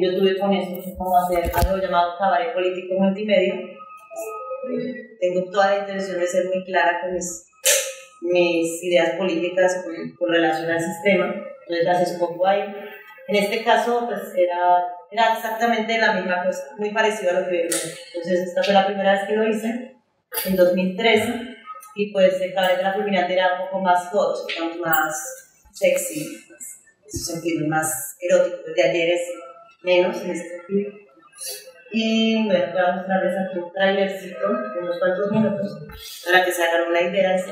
yo tuve con esto como hacer algo llamado cabaret político multimedia. Tengo toda la intención de ser muy clara con mis, mis ideas políticas con, con relación al sistema, entonces un poco ahí. En este caso, pues era, era exactamente la misma cosa, muy parecido a lo que vimos. Entonces, esta fue la primera vez que lo hice, en 2013, y pues el cabaret de la fulminante era un poco más hot, más sexy, en su sentido, más erótico. El de ayer es menos en este sentido. Y bueno, voy a mostrarles aquí un trailercito de unos cuantos minutos para que se hagan una idea de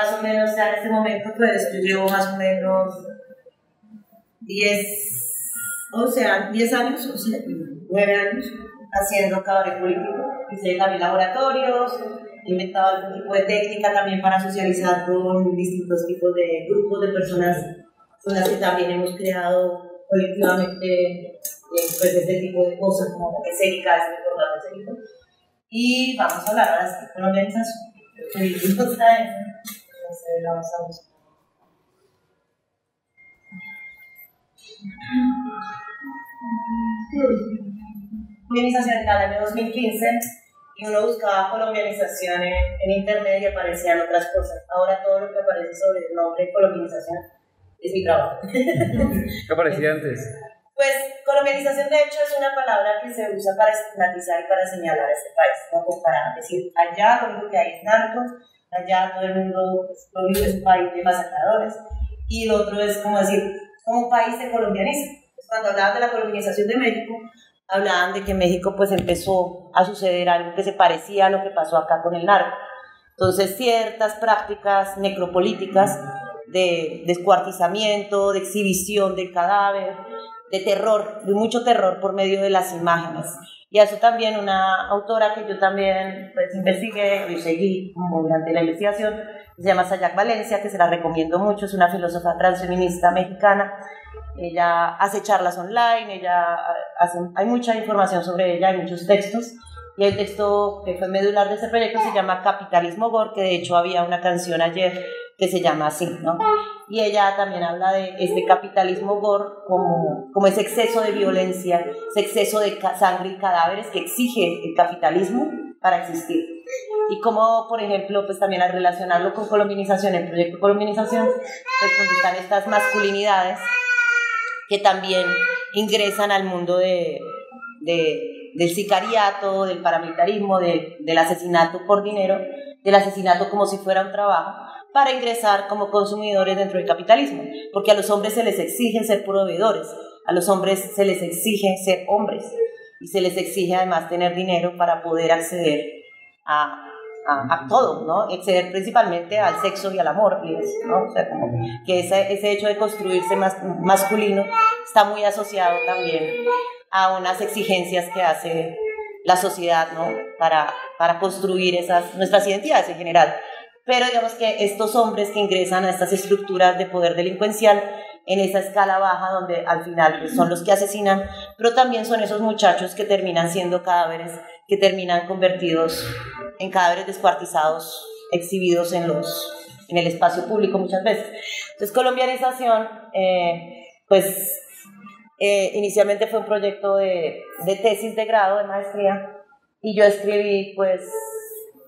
Más o menos, ya en este momento, pues yo llevo más o menos 10, 11 años, 10 años, 11, 9 años haciendo cabaret político. Hice también laboratorios, he inventado algún tipo de técnica también para socializar con distintos tipos de grupos de personas con las que también hemos creado colectivamente eh, pues, este tipo de cosas como escénicas, escénicas. Y vamos a hablar ahora de la organización. Entonces, vamos a buscar. Colombianización en el año 2015 y uno buscaba colombianización en, en, internet y aparecían otras cosas. Ahora todo lo que aparece sobre el nombre colombianización es mi trabajo. ¿Qué aparecía antes? Pues colombianización de hecho es una palabra que se usa para estigmatizar y para señalar a este país, ¿no? Pues para decir allá lo único que hay es narcos, allá todo el mundo pues, lo único es un país de masacradores y lo otro es como decir, como país se colombianiza. Pues cuando hablaban de la colombianización de México, hablaban de que México pues empezó a suceder algo que se parecía a lo que pasó acá con el narco. Entonces ciertas prácticas necropolíticas de descuartizamiento, de exhibición del cadáver, de terror, de mucho terror por medio de las imágenes. Y eso también una autora que yo también pues, investigué y seguí durante la investigación, se llama Sayak Valencia, que se la recomiendo mucho, es una filósofa transfeminista mexicana. Ella hace charlas online, ella hace, hay mucha información sobre ella, hay muchos textos. Y el texto que fue medular de ese proyecto se llama Capitalismo Gore, que de hecho había una canción ayer que se llama así, ¿no? Y ella también habla de este capitalismo gore como, como ese exceso de violencia, ese exceso de sangre y cadáveres que exige el capitalismo para existir. Y como, por ejemplo, pues también al relacionarlo con colombianización, el proyecto colombianización, pues donde están estas masculinidades que también ingresan al mundo de, de, del sicariato, del paramilitarismo, de, del asesinato por dinero, del asesinato como si fuera un trabajo, para ingresar como consumidores dentro del capitalismo, porque a los hombres se les exige ser proveedores, a los hombres se les exige ser hombres y se les exige además tener dinero para poder acceder a, a, todo, ¿no? Acceder principalmente al sexo y al amor, ¿no? O sea, como que ese, ese hecho de construirse más, masculino está muy asociado también a unas exigencias que hace la sociedad, ¿no? Para, para construir esas, nuestras identidades en general pero digamos que estos hombres que ingresan a estas estructuras de poder delincuencial en esa escala baja donde al final pues, son los que asesinan, pero también son esos muchachos que terminan siendo cadáveres, que terminan convertidos en cadáveres descuartizados, exhibidos en, los, en el espacio público muchas veces. Entonces, colombianización, eh, pues eh, inicialmente fue un proyecto de, de tesis de grado, de maestría, y yo escribí pues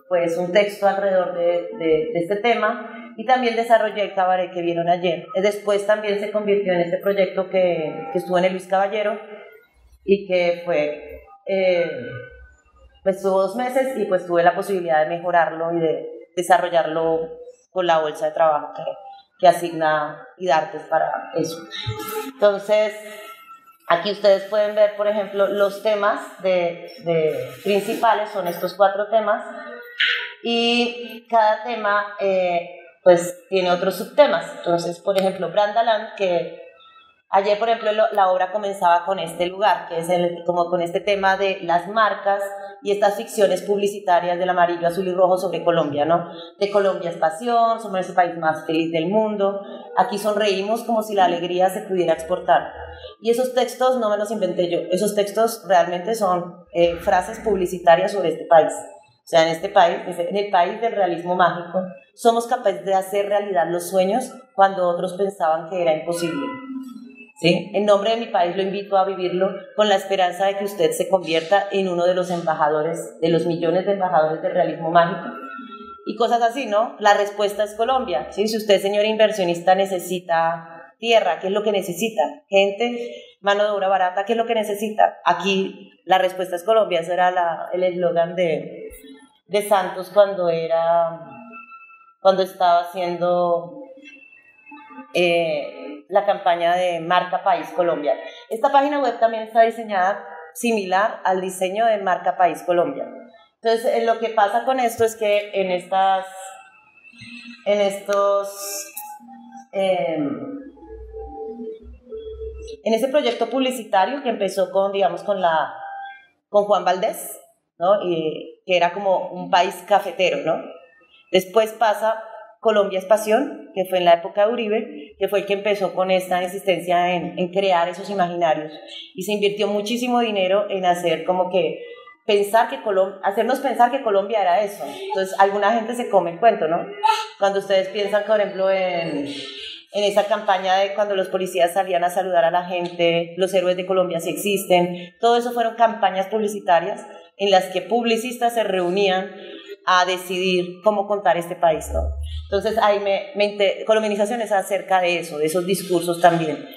pues un texto alrededor de, de, este tema y también desarrollé el cabaret que vieron ayer. Después también se convirtió en este proyecto que, que estuvo en el Luis Caballero y que fue, eh, pues estuvo dos meses y pues tuve la posibilidad de mejorarlo y de desarrollarlo con la bolsa de trabajo que, que asigna IDARTES para eso. Entonces, Aquí ustedes pueden ver, por ejemplo, los temas de, de principales, son estos cuatro temas, y cada tema eh, pues tiene otros subtemas. Entonces, por ejemplo, Brandaland, que ayer, por ejemplo, la obra comenzaba con este lugar, que es como con este tema de las marcas y estas ficciones publicitarias del amarillo, azul y rojo sobre Colombia, ¿no? De Colombia es pasión, somos el país más feliz del mundo, aquí sonreímos como si la alegría se pudiera exportar. Y esos textos no me los inventé yo, esos textos realmente son eh, frases publicitarias sobre este país. O sea, en este país, en el país del realismo mágico, somos capaces de hacer realidad los sueños cuando otros pensaban que era imposible. ¿sí? En nombre de mi país lo invito a vivirlo con la esperanza de que usted se convierta en uno de los embajadores, de los millones de embajadores del realismo mágico. Y cosas así, ¿no? La respuesta es Colombia. ¿sí? Si usted, señor inversionista, necesita tierra, ¿qué es lo que necesita? Gente, mano de obra barata, ¿qué es lo que necesita? Aquí la respuesta es Colombia, ese era la, el eslogan de, de Santos cuando era, cuando estaba haciendo eh, la campaña de Marca País Colombia. Esta página web también está diseñada similar al diseño de Marca País Colombia. Entonces, eh, lo que pasa con esto es que en estas, en estos, em, en ese proyecto publicitario que empezó con, digamos, con la, con Juan Valdés, ¿no? Y, que era como un país cafetero, ¿no? Después pasa Colombia es Pasión, que fue en la época de Uribe, que fue el que empezó con esta insistencia en, en crear esos imaginarios. Y se invirtió muchísimo dinero en hacer como que pensar que Colombia, hacernos pensar que Colombia era eso. Entonces, alguna gente se come el cuento, ¿no? Cuando ustedes piensan, por ejemplo, en, en esa campaña de cuando los policías salían a saludar a la gente, los héroes de Colombia sí existen, todo eso fueron campañas publicitarias en las que publicistas se reunían a decidir cómo contar este país, ¿no? Entonces, ahí me, me es acerca de eso, de esos discursos también.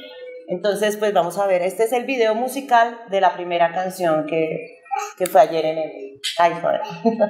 Entonces, pues vamos a ver, este es el video musical de la primera canción que, que fue ayer en el... Ay.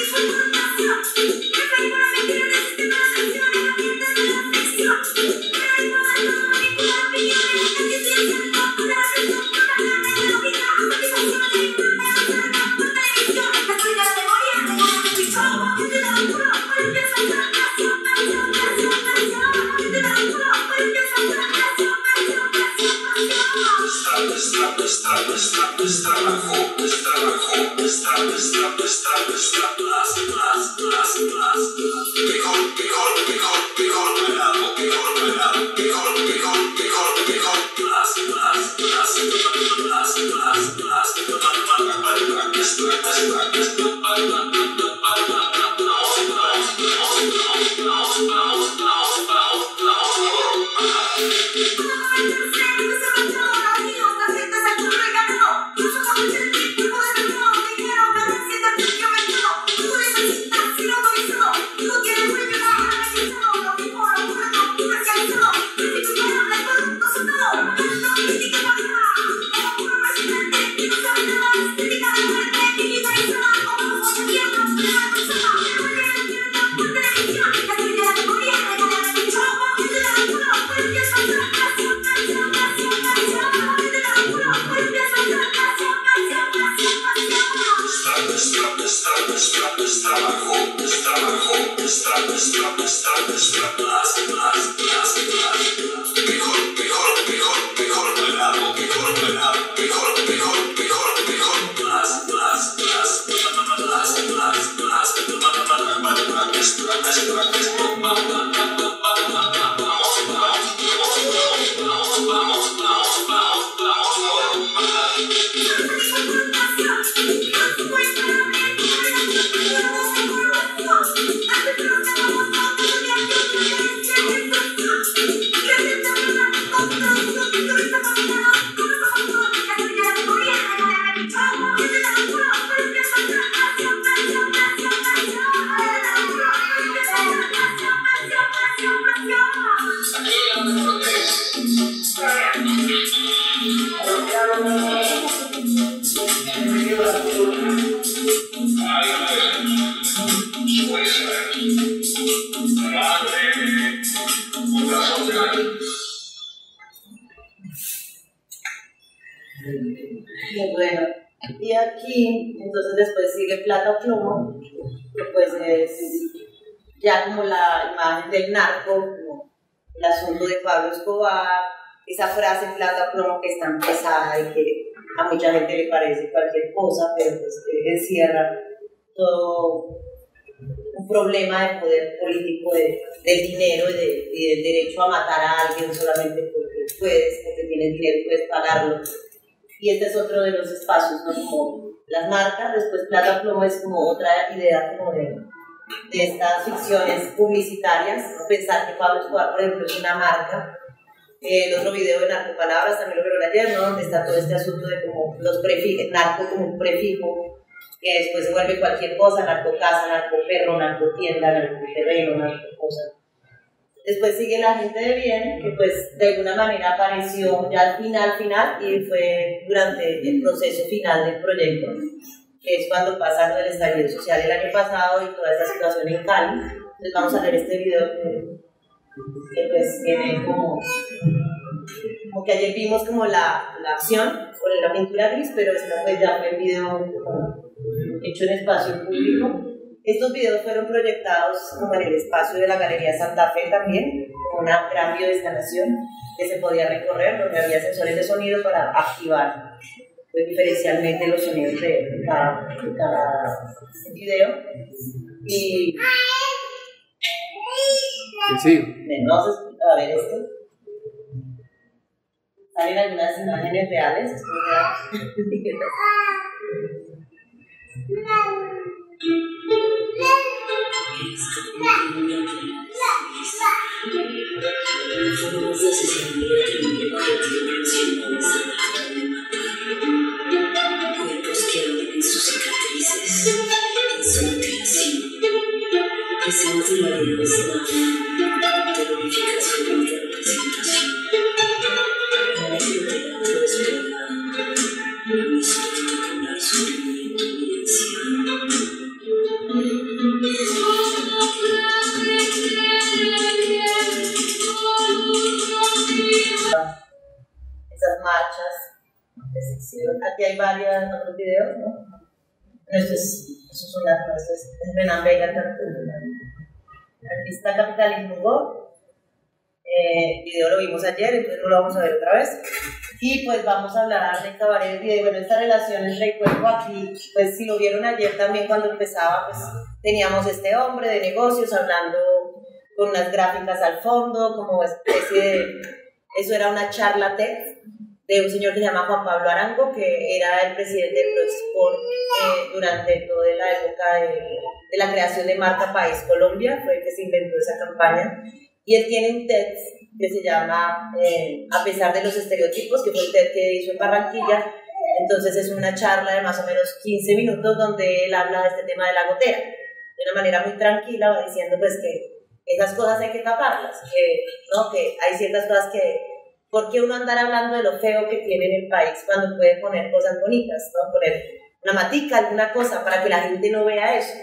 Big hole, big hole, big hole, big hole. Bueno, y aquí, entonces después sigue plata plomo, que pues es ya como la imagen del narco, como el asunto de Pablo Escobar, esa frase plata plomo que es tan pesada y que a mucha gente le parece cualquier cosa, pero pues encierra todo un problema de poder político de, del dinero y, y, del derecho a matar a alguien solamente porque puedes, porque tienes dinero puedes pagarlo. Y este es otro de los espacios, ¿no? Como las marcas, después Plata Plomo es como otra idea como de, de estas ficciones publicitarias, pensar que Pablo Escobar, por ejemplo, es una marca. El otro video de narcopalabras también lo vieron ayer, ¿no? Donde está todo este asunto de como los prefijos, narco como un prefijo que después se vuelve cualquier cosa, narco casa, narco perro, narco tienda, narco terreno, narco cosa. Después sigue la gente de bien, que pues de alguna manera apareció ya al final, final, y fue durante el proceso final del proyecto, que es cuando pasa lo del estallido social el año pasado y toda esta situación en Cali. Entonces vamos a ver este video que, pues tiene como, como que ayer vimos como la, la acción por la pintura gris, pero esta pues ya fue el video hecho en espacio público. Estos videos fueron proyectados como en el espacio de la Galería Santa Fe también, con una gran bioinstalación que se podía recorrer, donde había sensores de sonido para activar pues, diferencialmente los sonidos de cada, de cada video. Y. Sí. Vamos a ver esto. Salen algunas imágenes reales. Formas de Vega, artista capitalismo Go. Eh, el video lo vimos ayer, entonces no lo vamos a ver otra vez. Y pues vamos a hablar de cabaret y de bueno, esta relación entre el cuerpo aquí, pues si lo vieron ayer también cuando empezaba, pues teníamos este hombre de negocios hablando con unas gráficas al fondo, como especie de, eso era una charla TED de un señor que se llama Juan Pablo Arango, que era el presidente de ProExport eh, durante toda la época de, de, la creación de Marca País Colombia, fue el que se inventó esa campaña, y él tiene un TED que se llama eh, A pesar de los estereotipos, que fue el TED que hizo en Barranquilla, entonces es una charla de más o menos 15 minutos donde él habla de este tema de la gotera, de una manera muy tranquila, diciendo pues que esas cosas hay que taparlas, que, ¿no? que hay ciertas cosas que ¿Por qué uno andar hablando de lo feo que tiene en el país cuando puede poner cosas bonitas? ¿no? Poner una matica, alguna cosa, para que la gente no vea eso.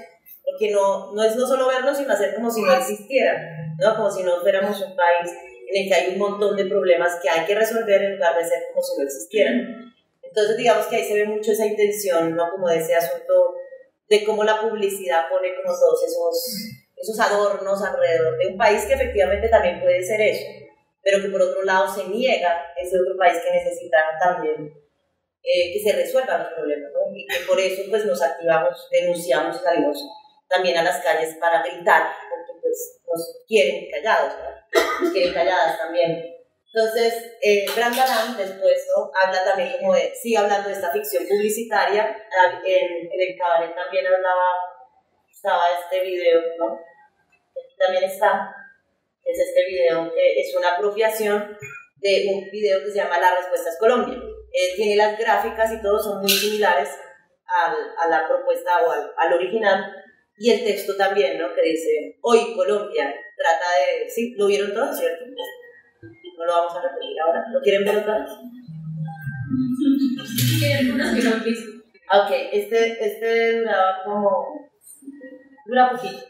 Porque no, no es no solo verlo, sino hacer como si no existiera, ¿no? como si no fuéramos un país en el que hay un montón de problemas que hay que resolver en lugar de ser como si no existieran. Entonces, digamos que ahí se ve mucho esa intención, ¿no? Como de ese asunto de cómo la publicidad pone como todos esos, esos adornos alrededor de un país que efectivamente también puede ser eso pero que por otro lado se niega ese otro país que necesita también eh, que se resuelvan los problemas, ¿no? Y que por eso pues nos activamos, denunciamos, salimos también a las calles para gritar, porque pues nos quieren callados, ¿no? Nos quieren calladas también. Entonces, eh, Branda Lam después ¿no? habla también como de, sigue hablando de esta ficción publicitaria, en, en el cabaret también hablaba, estaba este video, ¿no? También está, es este video que es una apropiación de un video que se llama Las Respuestas Colombia. Eh, tiene las gráficas y todo son muy similares al, a la propuesta o al, al, original. Y el texto también, ¿no? Que dice, hoy Colombia trata de... Sí, lo vieron todos, ¿cierto? No lo vamos a repetir ahora. ¿Lo quieren ver otra vez? Ok, este, este duraba como... Dura poquito.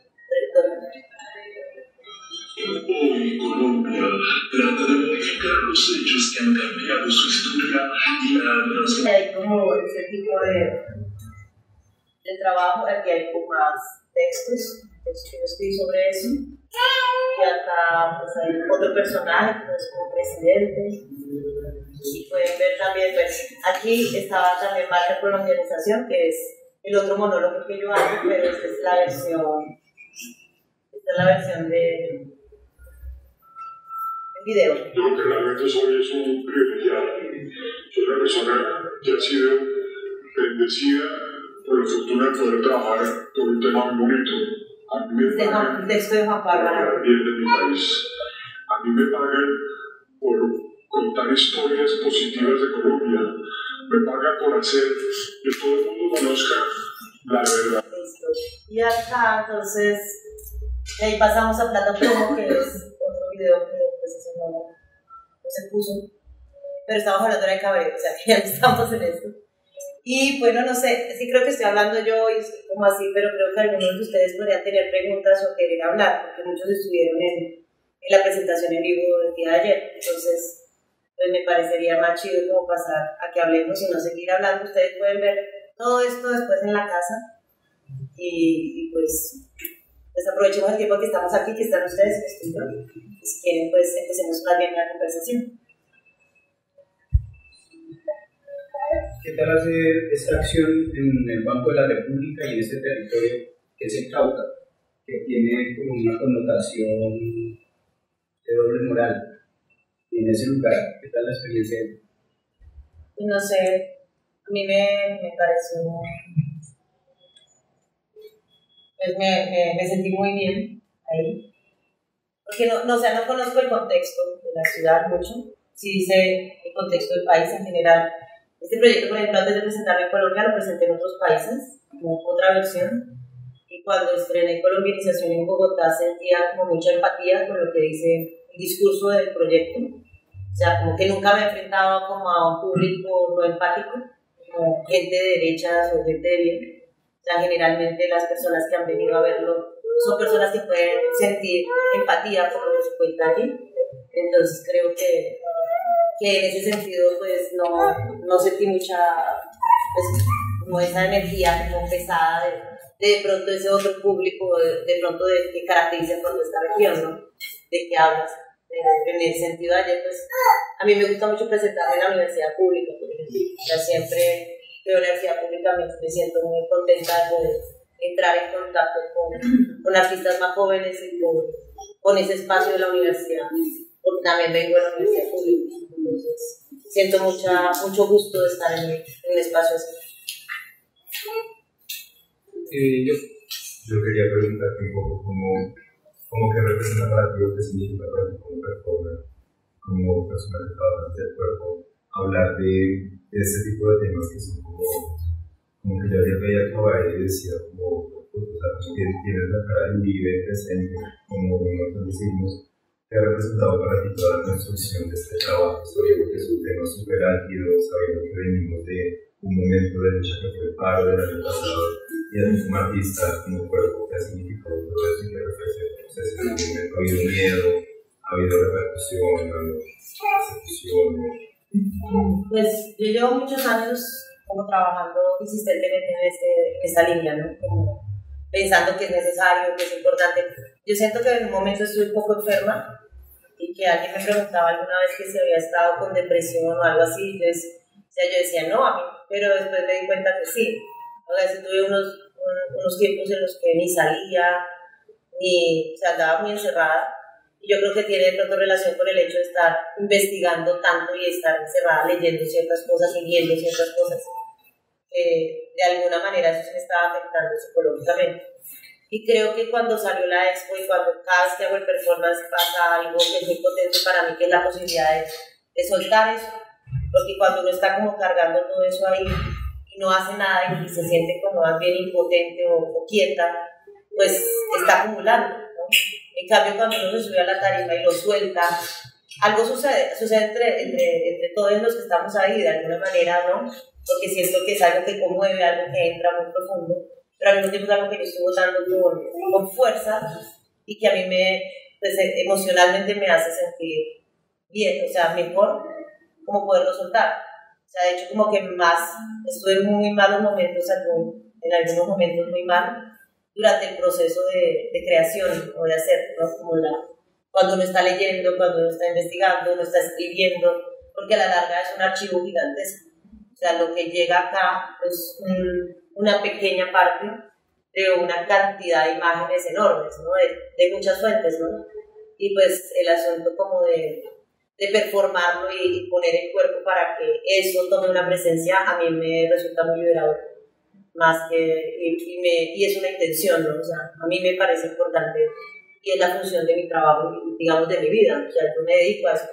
Hoy Colombia trata de modificar los hechos que han cambiado su historia y la Hay como ese tipo de, el trabajo, aquí hay más textos, textos que yo escribí sobre eso. Y acá pues, hay otro personaje que es como presidente. Y pueden ver también, pues, aquí estaba también marca colombianización, que es el otro monólogo que yo hago, pero esta es la versión, esta es la versión de, de video. Yo lo que realmente soy es un privilegiado. Soy una persona que ha sido bendecida por la fortuna de poder trabajar por un tema muy bonito. A mí me pagan un texto de Juan Pablo. hablar bien de mi país. A mí me pagan por contar historias positivas de Colombia. Me pagan por hacer que todo el mundo conozca la verdad. Y acá, entonces, de ahí pasamos a Plata Plomo, que es otro video que pues ese no, no se puso. Pero estamos hablando de cabaret, o sea que ya estamos en esto. Y bueno, no sé, sí creo que estoy hablando yo y estoy como así, pero creo que algunos de ustedes podrían tener preguntas o querer hablar, porque muchos estuvieron en, en la presentación en vivo del día de ayer. Entonces, pues me parecería más chido como pasar a que hablemos y no seguir hablando. Ustedes pueden ver todo esto después en la casa y, y pues, pues aprovechemos el tiempo que estamos aquí, que están ustedes, que estoy yo. Y si quieren, pues empecemos más bien la conversación. ¿Qué tal hacer esta acción en el Banco de la República y en este territorio que es el Cauca, que tiene como una connotación de doble moral? Y en ese lugar, ¿qué tal la experiencia? Y no sé, a mí me, me pareció. Pues me, me, me sentí muy bien ahí. Porque no, no, o sea, no conozco el contexto de la ciudad mucho. Sí sé el contexto del país en general. Este proyecto, por ejemplo, antes de presentarlo en Colombia, lo presenté en otros países, como otra versión. Y cuando estrené Colombianización en Bogotá, sentía como mucha empatía con lo que dice el discurso del proyecto. O sea, como que nunca me he enfrentado como a un público no empático, como gente de derechas o gente de bien. Sea, generalmente las personas que han venido a verlo son personas que pueden sentir empatía por lo que se cuenta allí. Entonces creo que, que en ese sentido pues no, no sentí mucha, pues, como esa energía como pesada de, de pronto ese otro público, de, de pronto de que caracteriza por nuestra región, ¿no? De qué hablas. En, en el sentido ayer, pues a mí me gusta mucho presentarme en la universidad pública, por ejemplo. O sea, siempre que la universidad pública me, siento muy contenta de entrar en contacto con, con artistas más jóvenes y con, con ese espacio de la universidad, porque también vengo de la universidad pública. Entonces, siento mucha, mucho gusto de estar en, en un espacio así. Eh, yo, Yo quería preguntarte un poco cómo, cómo que representa para ti o qué significa para ti como performer, como persona que trabaja desde el cuerpo, hablar de, de este tipo de temas que son como, que yo ayer veía Cabaret y decía como, pues, o sea, que tienes la cara del vive presente, como un montón de signos. ¿Qué ha representado para ti toda la construcción de este trabajo, sabiendo que es un tema súper álgido, sabiendo que venimos de un momento de lucha que fue el paro del año pasado, y a ti como artista, como cuerpo, ¿qué ha significado todo eso y representa? No sé si en algún momento ha habido miedo, ha habido repercusión, ha habido persecución, Pues yo llevo muchos años como trabajando insistentemente en, este, en esta línea, ¿no? Como pensando que es necesario, que es importante. Yo siento que en un momento estuve un poco enferma y que alguien me preguntaba alguna vez que si había estado con depresión o algo así, entonces, o sea, yo decía no a mí, pero después me di cuenta que sí. O sea, tuve unos, un- unos tiempos en los que ni salía, ni, o sea, andaba muy encerrada. Yo creo que tiene pronto relación con el hecho de estar investigando tanto y estar encerrada leyendo ciertas cosas y viendo ciertas cosas. que de alguna manera eso se me estaba afectando psicológicamente. Y creo que cuando salió la expo y cuando cada vez que hago el performance pasa algo que es muy potente para mí, que es la posibilidad de, de soltar eso. Porque cuando uno está como cargando todo eso ahí y no hace nada y se siente como más bien impotente o, o quieta, pues está acumulando. ¿no? En cambio, cuando uno se sube a la tarima y lo suelta, algo sucede, sucede entre, entre, entre todos los que estamos ahí de alguna manera, ¿no? Porque siento que es algo que conmueve, algo que entra muy profundo, pero al mismo tiempo es algo que yo estoy votando con, con fuerza y que a mí me, pues, eh, emocionalmente me hace sentir bien, o sea, mejor como poderlo soltar. O sea, de hecho, como que más, estuve en muy malos momentos en algunos momentos muy mal durante el proceso de, de creación o de hacer, ¿no? Como la, cuando uno está leyendo, cuando uno está investigando, uno está escribiendo, porque a la larga es un archivo gigantesco. O sea, lo que llega acá es un, una pequeña parte de una cantidad de imágenes enormes, ¿no? de, de muchas fuentes, ¿no? Y pues el asunto como de, de performarlo y, poner el cuerpo para que eso tome una presencia, a mí me resulta muy liberador. Más que, y, me, y es una intención, ¿no? O sea, a mí me parece importante y es la función de mi trabajo, digamos, de mi vida. O sea, yo me dedico a eso.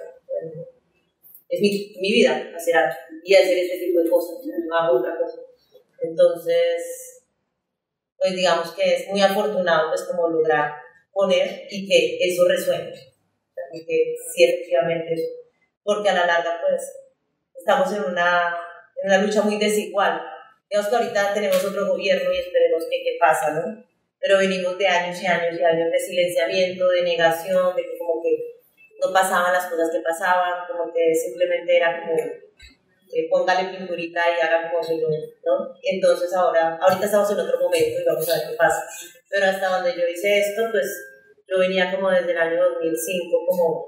Es mi, mi vida, hacer arte y hacer ese tipo de cosas, no hago otra cosa. Entonces, pues digamos que es muy afortunado, pues, como lograr poner y que eso resuene. Y que sí, efectivamente, porque a la larga, pues, estamos en una, en una lucha muy desigual. Digamos que ahorita tenemos otro gobierno y esperemos que qué pasa, ¿no? pero venimos de años y años y años de silenciamiento, de negación, de que como que no pasaban las cosas que pasaban, como que simplemente era como póngale pinturita y haga como no, ¿no? Entonces ahora, ahorita estamos en otro momento y vamos a ver qué pasa. Pero hasta donde yo hice esto, pues yo venía como desde el año 2005 como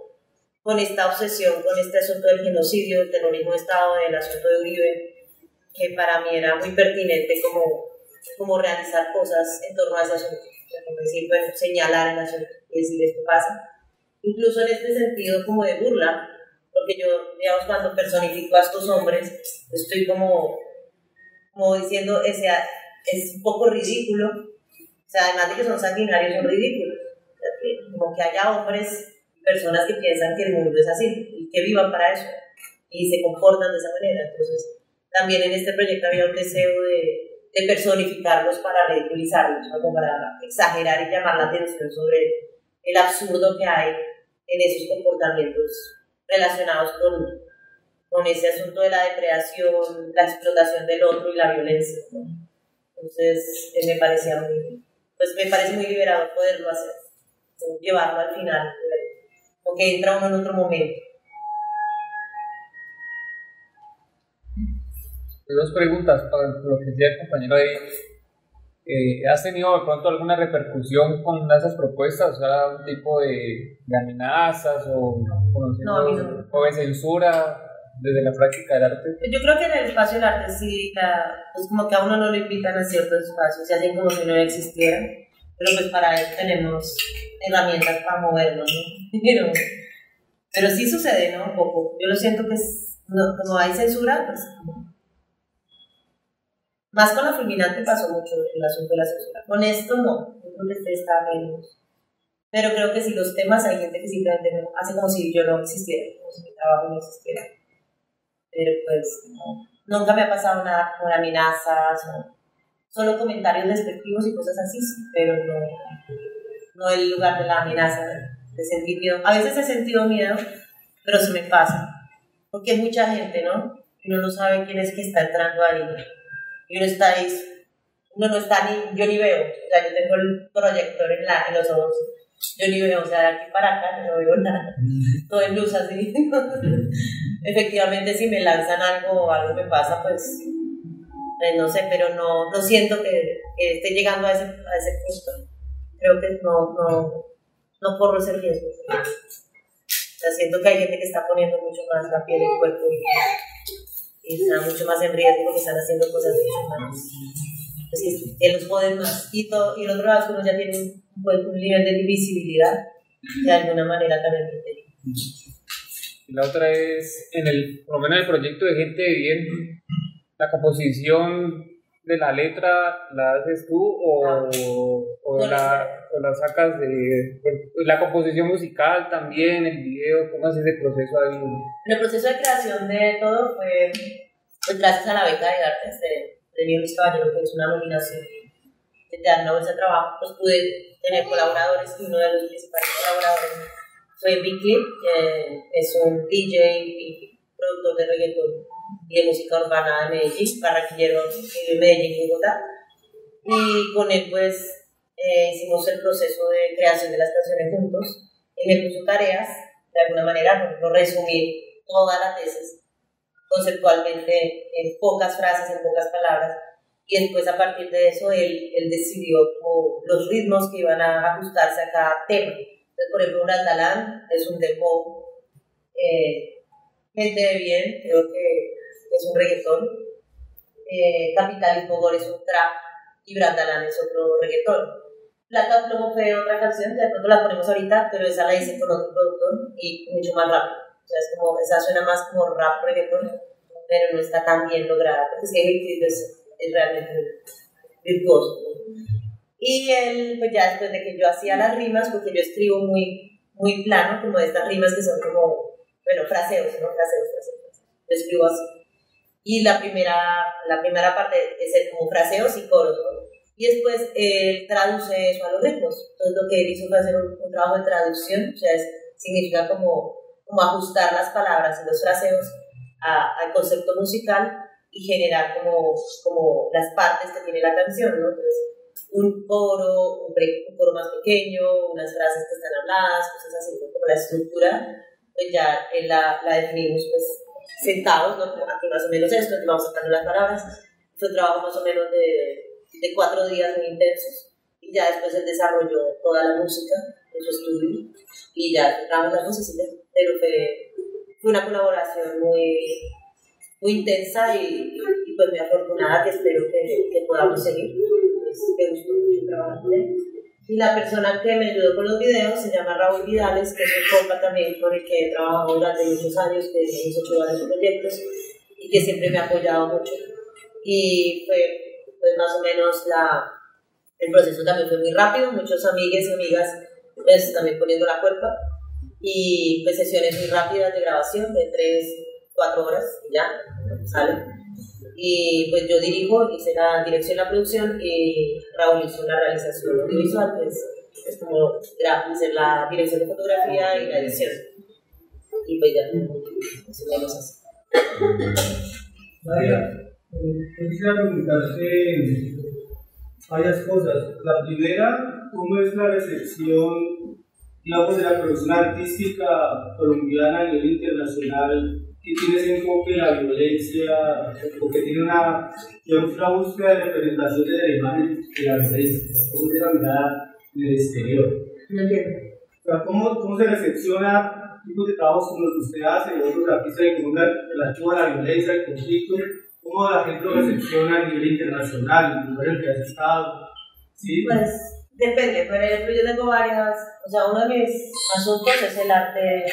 con esta obsesión, con este asunto del genocidio, del terrorismo de Estado, del asunto de Uribe, que para mí era muy pertinente como como realizar cosas en torno a ese asunto, como decir, bueno, señalar el asunto y decir esto pasa. Incluso en este sentido como de burla, porque yo, digamos, cuando personifico a estos hombres, estoy como, como diciendo, ese, es un poco ridículo, o sea, además de que son sanguinarios, son ridículos. como que haya hombres, personas que piensan que el mundo es así y que vivan para eso y se comportan de esa manera. Entonces, también en este proyecto había un deseo de, personificarlos para ridiculizarlos, para exagerar y llamar la atención sobre el absurdo que hay en esos comportamientos relacionados con, con ese asunto de la depredación, la explotación del otro y la violencia. Entonces, eh, me parecía muy, pues me parece muy liberador poderlo hacer, llevarlo al final, o que entra uno en otro momento. Dos preguntas para lo que decía el compañero ahí. Eh, ¿Has tenido de pronto alguna repercusión con esas propuestas? O sea, un tipo de, amenazas o, o de censura desde la práctica del arte? Yo creo que en el espacio del arte sí, la, pues como que a uno no lo invitan a ciertos espacios, se hacen como si no existiera, pero pues para eso tenemos herramientas para movernos, ¿no? Pero, pero sí sucede, ¿no? Un poco. Yo lo siento que es, no, como hay censura, pues más con la fulminante pasó mucho el asunto de la censura. Con esto no, yo creo que este está menos. Pero creo que si los temas hay gente que simplemente no, hace como si yo no existiera, como si mi trabajo no existiera. Pero pues no, nunca me ha pasado nada como amenazas, solo comentarios despectivos y cosas así, pero no, no el lugar de la amenaza, de sentir miedo. A veces he sentido miedo, pero se me pasa, porque hay mucha gente, ¿no? Y uno no sabe quién es que está entrando ahí y uno está ahí, uno no está ni, yo ni veo, o sea, yo tengo el proyector en, la, en los ojos, yo ni veo, o sea, de aquí para acá no veo nada, todo es luz así. Efectivamente, si me lanzan algo o algo me pasa, pues, pues no sé, pero no, no siento que, esté llegando a ese, a ese punto. Creo que no, no, no corro ese riesgo. O sea, siento que hay gente que está poniendo mucho más la piel, el cuerpo y están mucho más en riesgo porque están haciendo cosas mucho más. Los joden más. Y, todo, y el otro lado uno ya tiene un, un nivel de visibilidad de alguna manera también Y la otra es, en el, por lo menos en el proyecto de gente de bien, la composición de la letra la haces tú o, o, la, o la, sacas de la composición musical también, el video, ¿cómo es ese proceso ahí? El proceso de creación de todo fue pues, gracias a la beca de artes de Premio Luis Caballero, que es una nominación de dar una bolsa de trabajo, pues pude tener colaboradores y uno de los principales colaboradores fue Big Clip, que es un DJ y productor de reggaetón y de música urbana de Medellín, barraquillero de Medellín y Bogotá. Y con él pues eh, hicimos el proceso de creación de las canciones juntos. Y me puso tareas, de alguna manera, no, resumir toda la tesis conceptualmente en pocas frases, en pocas palabras. y después a partir de eso él, él decidió los ritmos que iban a ajustarse a cada tema. Entonces, por ejemplo, un Andalán es un dembow, eh, Gente de Bien, creo que es un reggaetón, eh, Capitalismo Gore es un trap y Brandalán es otro reggaetón. Plata Plomo fue otra canción, de pronto la ponemos ahorita, pero esa la hice con otro productor y mucho más rápido. O sea, es como, esa suena más como rap reggaetón, pero no está tan bien lograda, porque es que es, es realmente virtuoso. Y él, pues ya después de que yo hacía las rimas, porque yo escribo muy, muy plano, como estas rimas que son como, bueno, fraseos, ¿no? Fraseos, fraseos. Yo escribo así. Y la primera, la primera parte es el como fraseos y coros, ¿no? Y después él traduce eso a los ritmos. Entonces lo que él hizo fue hacer un, trabajo de traducción, o sea, es, significa como, como ajustar las palabras y los fraseos al concepto musical y generar como, como las partes que tiene la canción, ¿no? Entonces, un coro, un, coro más pequeño, unas frases que están habladas, cosas así, como la estructura, pues ya la, la definimos pues sentados, ¿no? aquí más o menos esto, aquí vamos sacando las palabras. Fue un trabajo más o menos de, de cuatro días muy intensos y ya después él desarrolló toda la música en su estudio y ya grabamos la música, pero fue, fue una colaboración muy muy intensa y, y, pues muy afortunada que espero que, que podamos seguir. Pues, me gustó mucho trabajar con él. Y la persona que me ayudó con los videos se llama Raúl Vidales, que es un compa también con el que he trabajado durante muchos años, que hemos hecho varios proyectos y que siempre me ha apoyado mucho. Y fue pues, más o menos la, el proceso también fue muy rápido, muchos amigos y amigas pues, también poniendo la cuerpa y pues sesiones muy rápidas de grabación de tres cuatro horas y ya, sale. Y pues yo dirijo, hice la dirección la producción y Raúl hizo la realización audiovisual, pues es como hacer la dirección de fotografía y la edición. Y pues ya, eso menos así. María, eh, quisiera preguntarte varias cosas. La primera, ¿cómo es la recepción, digamos, de la producción artística colombiana a nivel internacional que tiene ese enfoque de la violencia, o que tiene una, una búsqueda de representación de la imagen de la violencia, cómo es la mirada en el exterior. No entiendo. O sea, ¿cómo, ¿cómo se recepciona tipos de trabajos como los que usted hace y otros artistas de una relación a la violencia, al conflicto? ¿Cómo la gente lo recepciona a nivel internacional, en el que has estado? ¿Sí? Pues depende, por ejemplo, yo tengo varias, o sea, uno de mis asuntos es el arte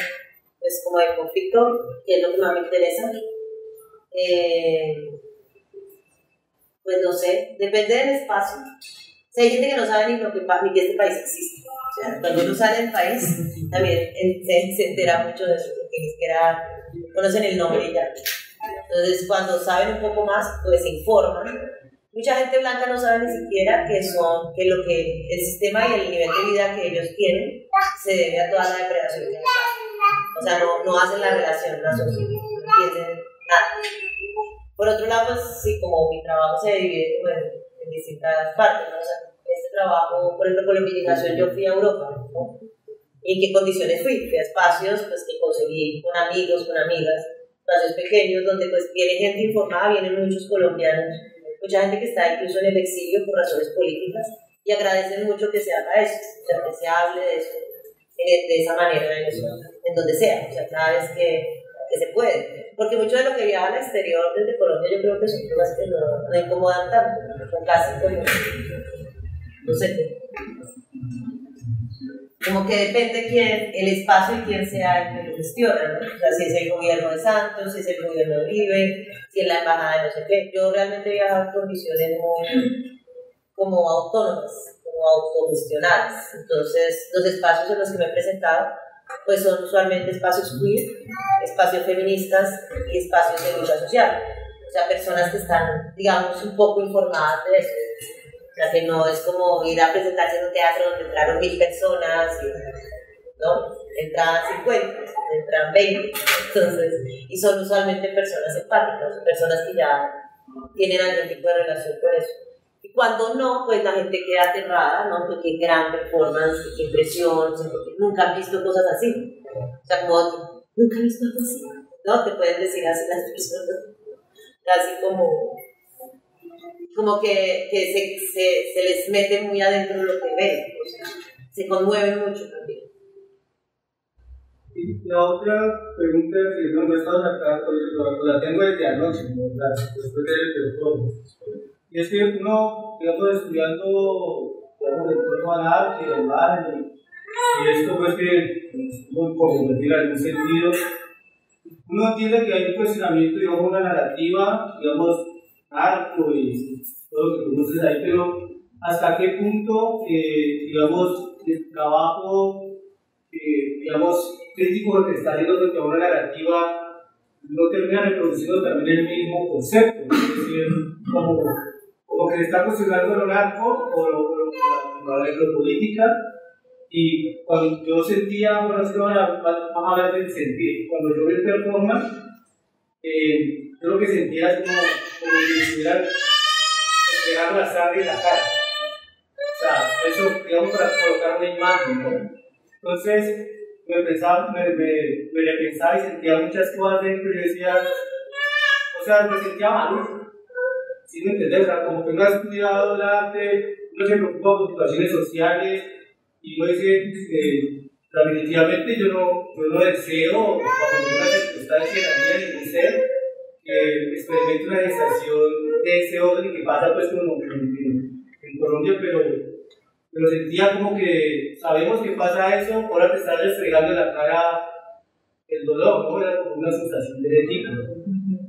pues como de conflicto, que es lo que más me interesa. Eh, pues no sé, depende del espacio. O hay gente que no sabe ni, lo que, ni que este país existe. O sea, cuando uno sale del país, también se, se entera mucho de eso, porque ni siquiera conocen el nombre ya. Entonces, cuando saben un poco más, pues se informan. Mucha gente blanca no sabe ni siquiera que son que lo que el sistema y el nivel de vida que ellos tienen se debe a toda la depredación que hay o sea, no, no hacen la relación, no entienden nada. Por otro lado, pues sí, como mi trabajo se divide como en, distintas partes, ¿no? O sea, este trabajo, por ejemplo, con la investigación yo fui a Europa, ¿no? ¿Y en qué condiciones fui? Fui a espacios pues, que conseguí con amigos, con amigas, espacios pequeños donde pues viene gente informada, vienen muchos colombianos, mucha gente que está incluso en el exilio por razones políticas y agradecen mucho que se haga eso, o sea, que se hable de eso de esa manera en, en donde sea, o sea, cada vez que, que, se puede. Porque mucho de lo que viaja al exterior desde Colombia yo creo que son cosas que no, no incomodan tanto, son casi como, no sé, como que depende quién, el espacio y quién sea el que lo gestiona, ¿no? O sea, si es el gobierno de Santos, si es el gobierno de Uribe, si es la embajada de no sé qué. Yo realmente he viajado en condiciones muy como autónomas autogestionadas. Entonces, los espacios en los que me he presentado pues son usualmente espacios queer, espacios feministas y espacios de lucha social. O sea, personas que están, digamos, un poco informadas de eso. O sea, que no es como ir a presentarse en un teatro donde entraron mil personas, ¿no? Entran 50, entran 20. Entonces, y son usualmente personas empáticas, personas que ya tienen algún tipo de relación con eso. Y cuando no, pues la gente queda aterrada, ¿no? Porque qué gran performance, qué impresión, nunca han visto cosas así. O sea, como, nunca he visto algo así. ¿No? Te pueden decir así las personas. Casi como, como que, que se, se, se, les mete muy adentro lo que ven, o sea, se conmueven mucho también. Y la otra pregunta que no he estado acá, la tengo desde anoche, después del teléfono. Es que uno, digamos, estudiando, digamos, el cuerpo anal, el mar, y esto pues que, por decir algún sentido, uno entiende que hay un cuestionamiento, digamos, una narrativa, digamos, arco y todo lo que conoces ahí, pero hasta qué punto, eh, digamos, el trabajo, eh, digamos, crítico que está haciendo frente a una narrativa no termina reproduciendo también el mismo concepto, es decir, como, como que está cuestionando lo narco o lo, lo, lo política, y cuando yo sentía, bueno, es que vamos a hablar del sentir, cuando yo vi el performance, eh, yo lo que sentía es como, como si estuvieran esperando la sangre en la cara. O sea, eso, digamos, para colocar una imagen, ¿no? Entonces, me pensaba, me, me, me pensaba y sentía muchas cosas dentro y decía, o sea, me sentía mal. ¿Sí me entendés? O sea, como que no has estudiado el arte, no se preocupa por situaciones sociales, y uno dice, eh, definitivamente yo no, yo no deseo, bajo ninguna circunstancia en la vida mi ser, que experimente una gestación de ese orden que pasa pues como en, en, Colombia, pero, pero sentía como que sabemos que pasa eso, ahora te estás restregando en la cara el dolor, ¿no? Era como una sensación de tipo.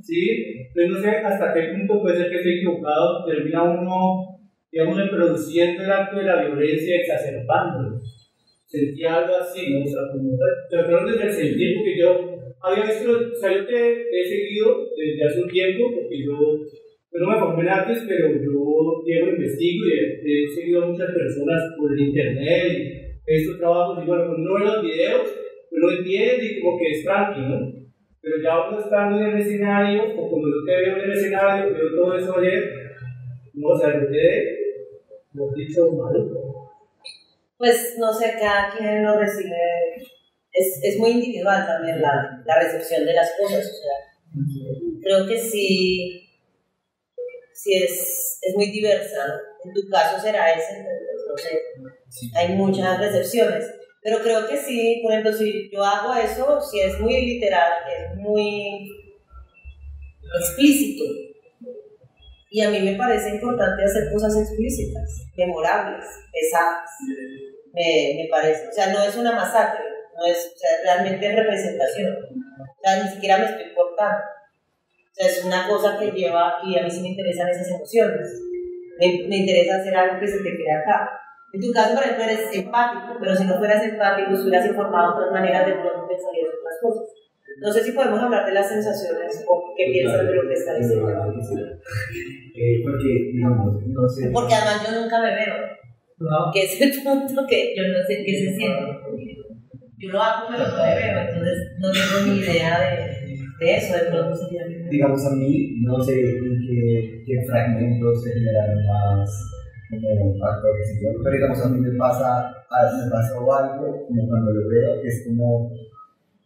¿Sí? Entonces no sé hasta qué punto puede ser que esté equivocado, termina uno digamos, reproduciendo el acto de la violencia, exacerbándolo. Sentía algo así, ¿no? O sea, como, pero desde el sentir, porque yo había visto, o sea, te he seguido desde hace un tiempo, porque yo, yo no me formé en artes, pero yo llevo, investigo y he, seguido a muchas personas por el internet y estos trabajos, y bueno, cuando uno ve los videos, uno entiende y como que es tranquilo, ¿no? Pero ya uno estando en el escenario, o cuando yo te veo en el escenario, veo todo eso ayer, no, o sea, yo te pues no sé, cada quien lo recibe, es, es muy individual también la, la, recepción de las cosas, o sea, creo que sí, sí es, es muy diversa, en tu caso será ese, no sé, hay muchas recepciones, pero creo que sí, por ejemplo, si yo hago eso, si es muy literal, es muy explícito, y a mí me parece importante hacer cosas explícitas, memorables, pesadas. Me, me parece. O sea, no es una masacre, no es, o sea, realmente es representación. O sea, ni siquiera me estoy cortando. O sea, es una cosa que lleva, y a mí sí me interesan esas emociones. Me, me interesa hacer algo que se te quede acá. En tu caso, por ejemplo, eres empático, pero si no fueras empático, si hubieras informado de otras maneras, de pronto pensarías otras cosas. No sé si podemos hablar de las sensaciones o qué piensas de lo que está diciendo. Eh, porque, digamos, no sé. Porque además yo nunca me veo. No. Que es el punto que yo no sé qué se siente. Yo lo hago, pero no me veo, entonces no tengo ni idea de, de eso, de pronto sería Digamos, a mí, no sé en qué, qué fragmentos se generaron más como factores, pero digamos, a mí me pasa, me pasó algo como cuando lo veo, que es como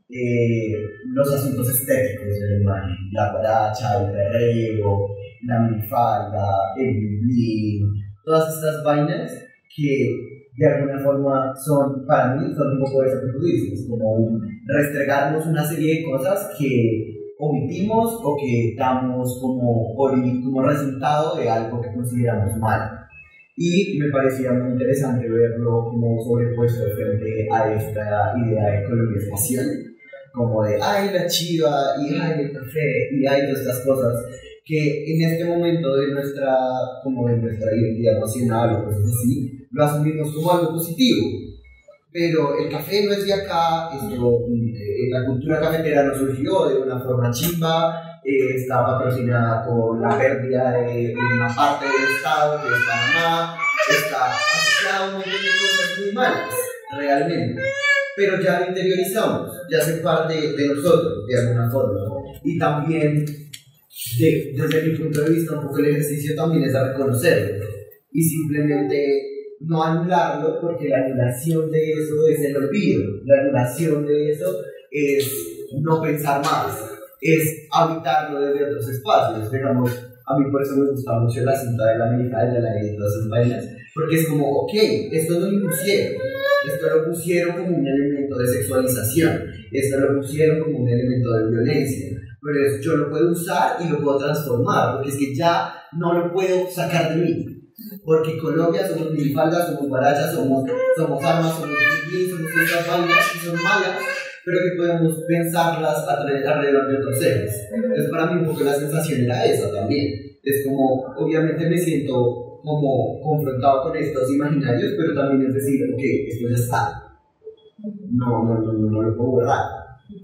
eh, los asuntos estéticos de la imagen, la guaracha, el perreo, la minifalda, el bling, todas estas vainas que de alguna forma son, para mí, son un poco eso que tú dices, como restregarnos una serie de cosas que omitimos o que damos como, como resultado de algo que consideramos mal. Y me parecía muy interesante verlo como sobrepuesto frente a esta idea de colonización como de, ay, la chiva, y ay, el café, y ay, todas estas cosas, que en este momento de nuestra, como de nuestra identidad nacional o cosas así, lo asumimos como algo positivo. Pero el café no es de acá, esto, eh, la cultura cafetera no surgió de una forma chimba, eh, está patrocinada por la pérdida de, una parte del Estado, que es Panamá, está asociada a un montón de cosas muy malas, realmente. Pero ya lo interiorizamos, ya hace parte de nosotros de alguna forma. Y también, desde mi punto de vista, un poco el ejercicio también es a reconocerlo y simplemente no anularlo, porque la anulación de eso es el olvido, la anulación de eso es no pensar más, es habitarlo desde otros espacios. Digamos, a mí por eso me gusta mucho la cinta de la americana, la de todas esas vainas, porque es como, ok, esto no lo impusieron, esto lo pusieron como un elemento de sexualización, esto lo pusieron como un elemento de violencia, pero yo lo puedo usar y lo puedo transformar, porque es que ya no lo puedo sacar de mí. Porque Colombia somos minifaldas, somos barachas, somos, somos armas, somos somos estas vainas que son malas, pero que podemos pensarlas alrededor de otros seres. Entonces para mí un poco la sensación era esa también. Es como, obviamente me siento como confrontado con estos imaginarios, pero también es decir, ok, esto ya está. No, no, no, no, no lo puedo borrar.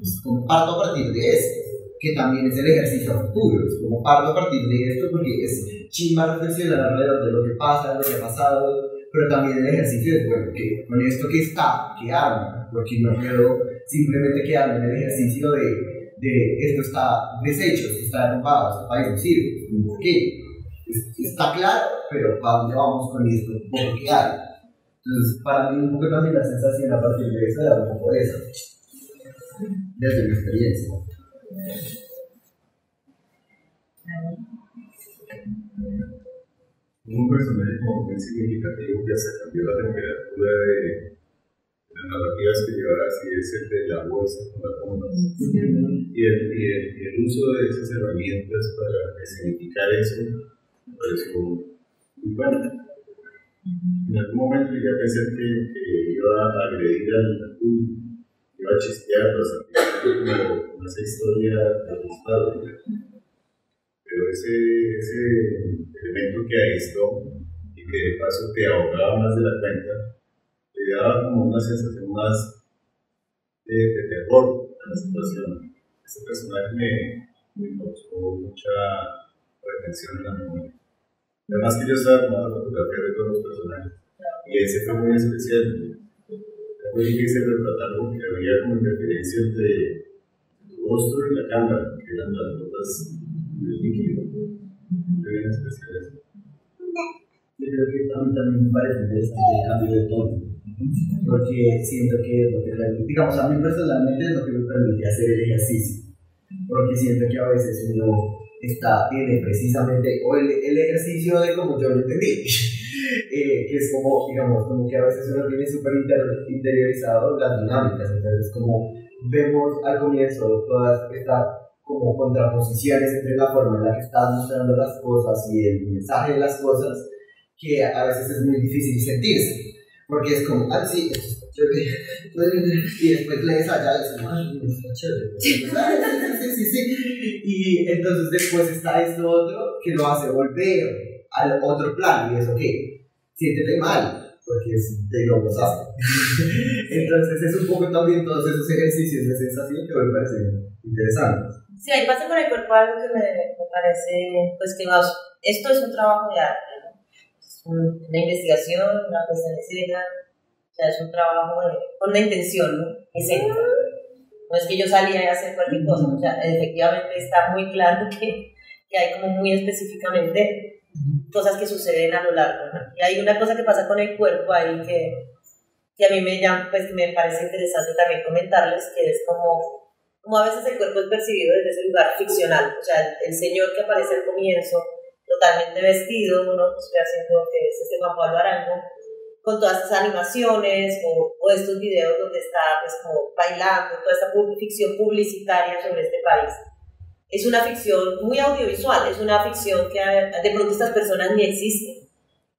Es como parto a partir de esto, que también es el ejercicio futuro. Es como parto a partir de esto porque es chimba reflexionar alrededor de lo que pasa, de lo que ha pasado, pero también el ejercicio es, bueno, que con esto que está, que hago, porque no quiero simplemente quedarme en el ejercicio de, de esto está deshecho, esto está derrumbado, este país no sirve, ¿por qué? Está claro, pero ¿para dónde vamos con esto? ¿Por qué hay? Entonces, para mí un poco también la sensación a partir de eso era un poco eso, desde mi experiencia un personaje como muy significativo que se cambió la temperatura de las narrativas que llevaba así es el de la bolsa con las bombas y, el, y, el, y el uso de esas herramientas para significar eso me pareció muy bueno. En algún momento llegué a pensar que, que iba a agredir al público, iba a chistear, o sea, como esa historia de los pero ese, ese elemento que aisló y que de paso te ahogaba más de la cuenta, le daba como una sensación más de, de terror a la situación. Ese personaje me, me causó mucha retención en la memoria. Además que yo estaba tomando fotografía de todos los personajes y ese fue muy especial. Fue difícil retratar porque había como interferencia entre tu rostro y la cámara, que eran las notas yo creo que mí también me parece interesante el cambio de tono, porque siento que es lo que digamos, a mí personalmente es lo que me permite hacer el ejercicio, porque siento que a veces uno está, tiene precisamente, o el, el ejercicio de como yo lo entendí, eh, que es como, digamos, como que a veces uno tiene súper interiorizado las dinámicas, entonces como vemos al comienzo todas estas como contraposiciones entre la forma en la que estás mostrando las cosas y el mensaje de las cosas, que a veces es muy difícil sentirse, porque es como, ah, sí, y después lees allá y dices, ay, está chévere. Sí, sí, sí, Y entonces después está esto otro que lo hace volver al otro plano, y es, ok, siéntete mal, porque es de lo gozaste. entonces es un poco también todos esos ejercicios de sensación que me parecen interesantes. Sí, ahí pasa con el cuerpo algo que me, me parece, pues que esto es un trabajo de arte, ¿no? Una investigación, una puesta en escena, o sea, es un trabajo con una intención ¿no? escénica. No es que yo salía a hacer cualquier cosa, o sea, efectivamente está muy claro que, que hay como muy específicamente cosas que suceden a lo largo. ¿no? Y hay una cosa que pasa con el cuerpo ahí que, que a mí me, llama, pues, me parece interesante también comentarles, que es como como a veces el cuerpo es percibido desde ese lugar ficcional. O sea, el, señor que aparece al comienzo, totalmente vestido, uno estoy haciendo que es este Juan Pablo Arango, con todas estas animaciones o, o, estos videos donde está pues como bailando, toda esta ficción publicitaria sobre este país. Es una ficción muy audiovisual, es una ficción que de pronto estas personas ni existen.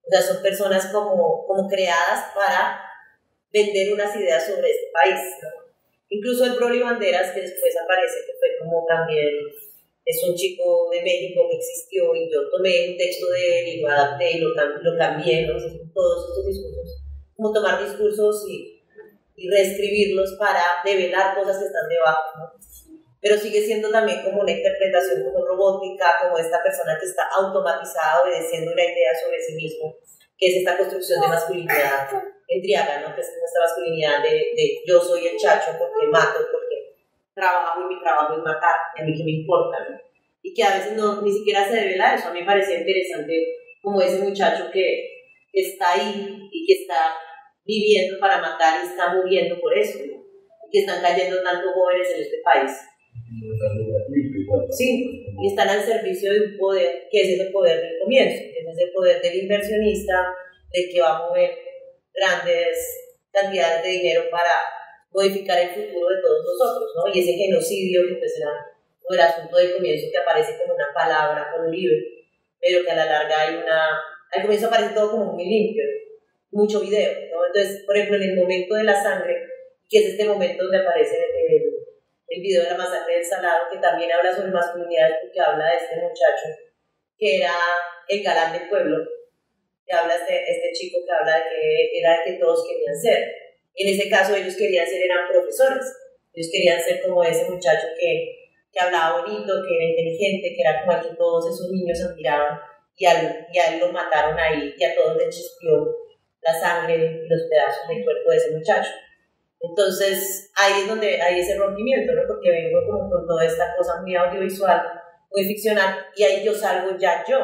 O sea, son personas como, como creadas para vender unas ideas sobre este país. ¿no? Incluso el Broly Banderas, que después aparece, que fue como también, es un chico de México que existió y yo tomé un texto de él y lo adapté y lo, lo cambié, ¿no? todos estos discursos, como tomar discursos y, y reescribirlos para develar cosas que están debajo, ¿no? Pero sigue siendo también como una interpretación como robótica, como esta persona que está automatizada obedeciendo una idea sobre sí mismo, que es esta construcción de masculinidad Triaga, ¿no? que es nuestra masculinidad de, de, yo soy el chacho porque mato, porque trabajo y mi trabajo es matar, y a mí que me importa, ¿no? y que a veces no, ni siquiera se revela eso. A mí me parecía interesante como ese muchacho que, está ahí y que está viviendo para matar y está muriendo por eso, ¿no? y que están cayendo tantos jóvenes en este país. Sí, y están al servicio de un poder, que es ese poder del comienzo, que es ese poder del inversionista, del que va a mover grandes cantidades de dinero para modificar el futuro de todos nosotros, ¿no? Y ese genocidio que pues era el asunto del comienzo que aparece como una palabra, un libro, pero que a la larga hay una, al comienzo aparece todo como muy limpio, mucho video, ¿no? Entonces, por ejemplo, en el momento de la sangre, que es este momento donde aparece el, el video de la masacre del Salado, que también habla sobre masculinidad, porque habla de este muchacho que era el galán del pueblo, que habla este, este chico que habla de que era el que todos querían ser. En ese caso ellos querían ser, eran profesores, ellos querían ser como ese muchacho que, que hablaba bonito, que era inteligente, que era como el que todos esos niños admiraban, y, al, y a él lo mataron ahí, y a todos le chispió la sangre y los pedazos del cuerpo de ese muchacho. Entonces, ahí es donde hay ese rompimiento, ¿no? Porque vengo como con toda esta cosa muy audiovisual, muy ficcional, y ahí yo salgo ya yo,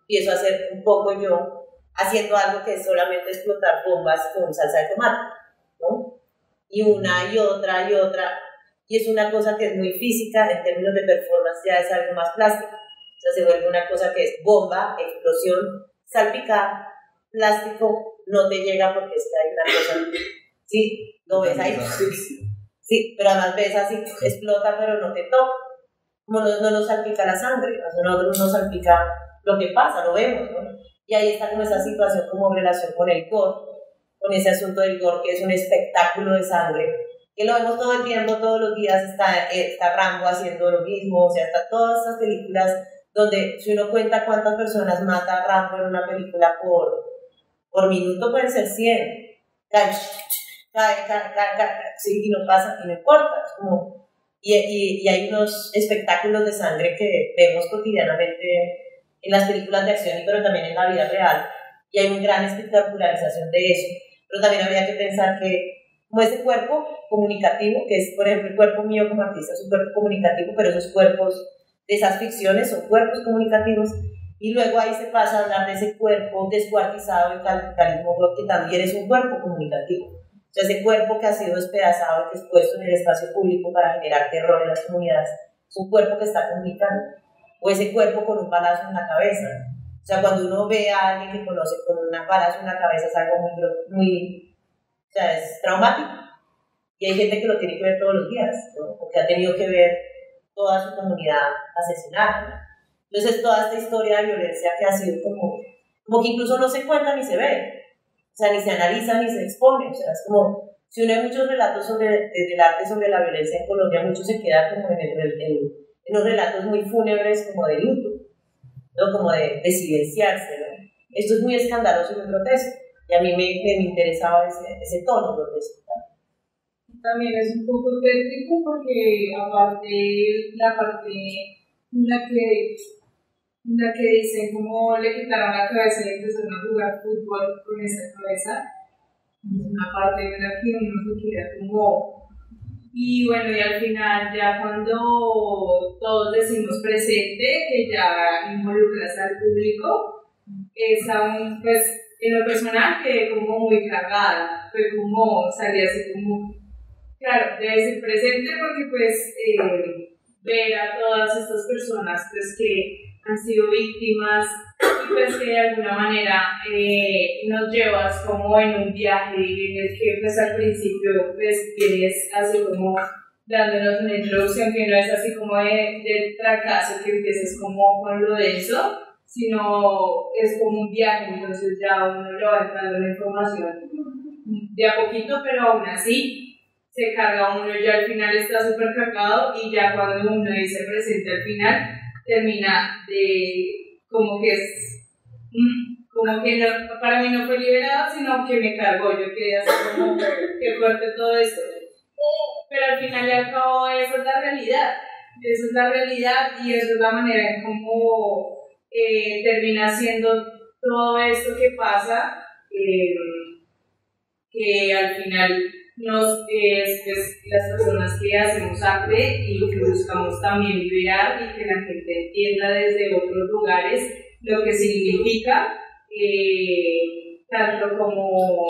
empiezo a hacer un poco yo, haciendo algo que es solamente explotar bombas con salsa de tomate, ¿no? Y una y otra y otra, y es una cosa que es muy física, en términos de performance ya es algo más plástico, o sea, se vuelve una cosa que es bomba, explosión, salpicar, plástico, no te llega porque es que hay una cosa, ¿sí? Lo ves ahí. Sí, pero además ves así, explota pero no te toca. Como no, no nos salpica la sangre, a nosotros nos salpica lo que pasa, lo vemos, ¿no? Y ahí está como esa situación como relación con el gore, con ese asunto del gore que es un espectáculo de sangre, que lo vemos todo el tiempo, todos los días, está, está Rambo haciendo lo mismo, o sea, está todas estas películas donde si uno cuenta cuántas personas mata Rambo en una película por, por minuto, pueden ser 100. Cae, cae, cae, sí, y no pasa, y no importa. como, y, y, y hay unos espectáculos de sangre que vemos cotidianamente en las películas de acción, pero también en la vida real. Y hay una gran espectacularización de eso. Pero también habría que pensar que como ese cuerpo comunicativo, que es, por ejemplo, el cuerpo mío como artista, es un cuerpo comunicativo, pero esos cuerpos de esas ficciones son cuerpos comunicativos, y luego ahí se pasa a hablar de ese cuerpo descuartizado del capitalismo, que también es un cuerpo comunicativo. O sea, ese cuerpo que ha sido despedazado y que es puesto en el espacio público para generar terror en las comunidades, es un cuerpo que está comunicando o ese cuerpo con un balazo en la cabeza. O sea, cuando uno ve a alguien que conoce con un balazo en la cabeza es algo muy, muy o sea, es traumático. Y hay gente que lo tiene que ver todos los días, ¿no? porque ha tenido que ver toda su comunidad asesinada. Entonces, toda esta historia de violencia que ha sido como, como que incluso no se cuenta ni se ve, o sea, ni se analiza ni se expone. O sea, es como, si uno hay muchos relatos sobre, desde el arte sobre la violencia en Colombia, mucho se queda como en unos relatos muy fúnebres como de luto, ¿no? como de, de silenciarse. ¿no? Esto es muy escandaloso y muy grotesco, y a mí me, me, interesaba ese, ese tono grotesco. También es un poco tétrico porque aparte la parte en la que, la que dicen cómo le quitaron la cabeza y empezaron a jugar fútbol con esa cabeza, es una parte en la que uno se queda como y bueno, y al final ya cuando todos decimos presente, que ya involucras al público, es aún, pues, en lo personal quedé como muy cargada, fue como, salí así como, claro, debe ser presente porque pues eh, ver a todas estas personas pues que han sido víctimas y pues que de alguna manera eh, nos llevas como en un viaje en el que pues al principio pues tienes así como dándonos una introducción que no es así como de, del fracaso que empiezas como con lo denso, sino es como un viaje, entonces ya uno le va entrando la información de a poquito, pero aún así se carga uno. Ya al final está súper cargado y ya cuando uno dice presente al final termina de como que es mm, como que no, para mí no fue liberado sino que me cargó yo quedé así como que fuerte todo esto. Pero al final y al cabo esa es la realidad esa es la realidad y esa es la manera en cómo eh, termina siendo todo esto que pasa eh, que al final nos, es, es, las personas que hacemos arte y que buscamos también liberar y que la gente entienda desde otros lugares lo que significa, eh, tanto como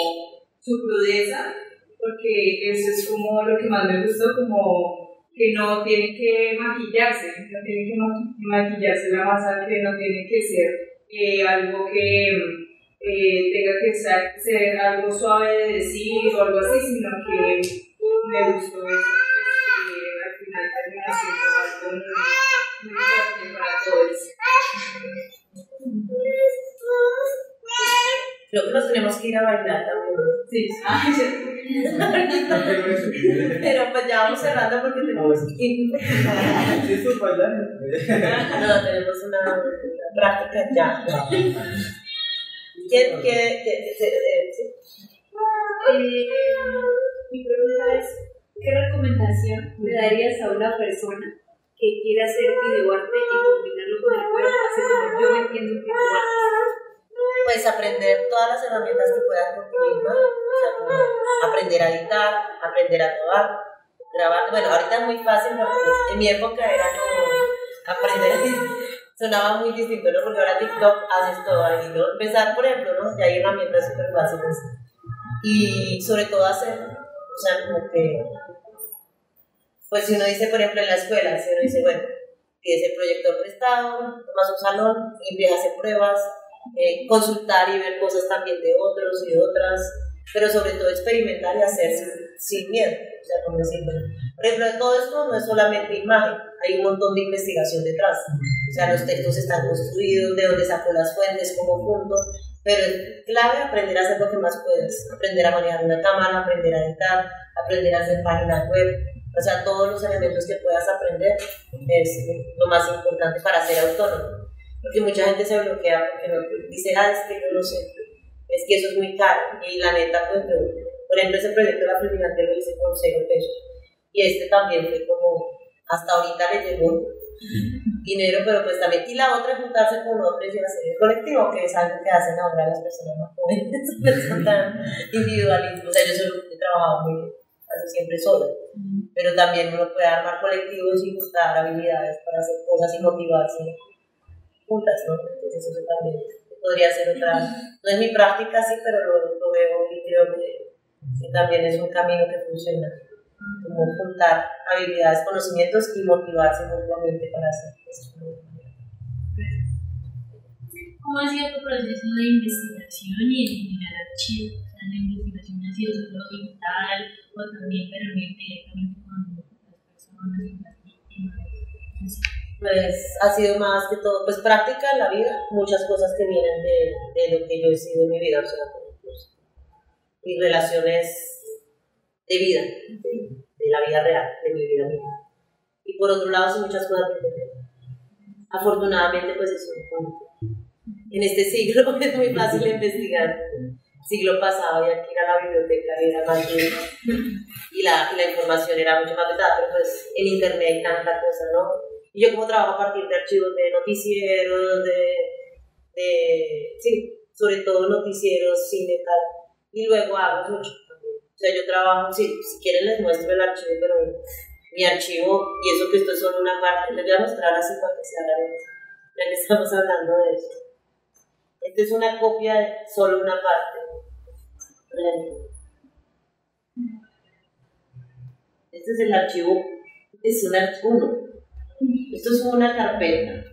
su crudeza, porque eso es como lo que más me gustó, como que no tiene que maquillarse, no tiene que maquillarse la masa, que no tiene que ser eh, algo que eh, tenga que ser, ser, algo suave de decir o algo así, sino que me gustó eso, pues, que al final termina siendo algo muy, muy fuerte para todos. Creo que nos tenemos que ir a bailar también. Sí, Pero pues ya vamos cerrando porque tenemos que ir. Eso es bailar. No, tenemos una, una práctica ya. ¿Quién, qué, qué, qué? Eh, mi pregunta es, ¿qué recomendación le darías a una persona que quiere hacer videoarte y combinarlo con el cuerpo, así como yo entiendo videoarte? Pues aprender todas las herramientas que puedas por ti misma, o sea, como aprender a editar, aprender a grabar, grabar. Bueno, ahorita es muy fácil porque en mi época era como aprender sonaba muy distinto, ¿no? Porque ahora TikTok haces todo ahí, ¿no? Empezar, por ejemplo, ¿no? Ya hay herramientas súper fáciles. Y sobre todo hacer, o sea, como que, pues si uno dice, por ejemplo, en la escuela, si uno dice, bueno, pides el proyector prestado, tomas un salón empiezas a hacer pruebas, eh, consultar y ver cosas también de otros y de otras, pero sobre todo experimentar y hacer sin, sin miedo. O sea, como decir, bueno, por ejemplo, todo esto no es solamente imagen, hay un montón de investigación detrás. O sea, los textos están construidos, de dónde sacó las fuentes, cómo punto, pero es clave aprender a hacer lo que más puedas, aprender a manejar una cámara, aprender a editar, aprender a hacer páginas web, o sea, todos los elementos que puedas aprender es lo más importante para ser autónomo. Porque mucha gente se bloquea porque dice, ah, es que yo no sé, es que eso es muy caro. Y la neta, pues, por ejemplo, ese proyecto de la preliminar lo hice con cero pesos. Y este también fue como, hasta ahorita le llegó dinero, pero pues también. Y la otra es juntarse con otros y hacer el colectivo, que es algo que hacen ahora las personas más jóvenes, son tan individualistas. O sea, yo solo he trabajado muy casi siempre sola, pero también uno puede armar colectivos y juntar habilidades para hacer cosas y motivarse juntas, ¿no? Entonces eso también podría ser otra, no es mi práctica sí, pero lo, lo veo y creo que, que también es un camino que funciona como juntar habilidades, conocimientos y motivarse mutuamente para hacer esto. ¿Cómo ha sido tu proceso de investigación y de generar archivos? La investigación ha sido solo digital o también para reunir directamente con las personas, con las víctimas. Pues ha sido más que todo, pues práctica en la vida, muchas cosas que vienen de, de lo que yo he sido en mi vida, o sea, pues, mis relaciones de vida, de, de la vida real, de mi vida misma. Y por otro lado, son muchas cosas que. Afortunadamente, pues eso en este siglo es muy fácil investigar. Siglo pasado había que ir a la biblioteca y era más duro. y la, la información era mucho más vetada, pero pues en internet hay tanta cosa, ¿no? Y yo como trabajo a partir de archivos de noticieros, de, de sí, sobre todo noticieros, cine, tal. Y luego hago mucho o sea, yo trabajo, si, si quieren les muestro el archivo, pero mi archivo, y eso que esto es solo una parte, les voy a mostrar así para que se hagan, ya que estamos hablando de eso. Esta es una copia de solo una parte. Este es el archivo, es un archivo. Esto es una carpeta.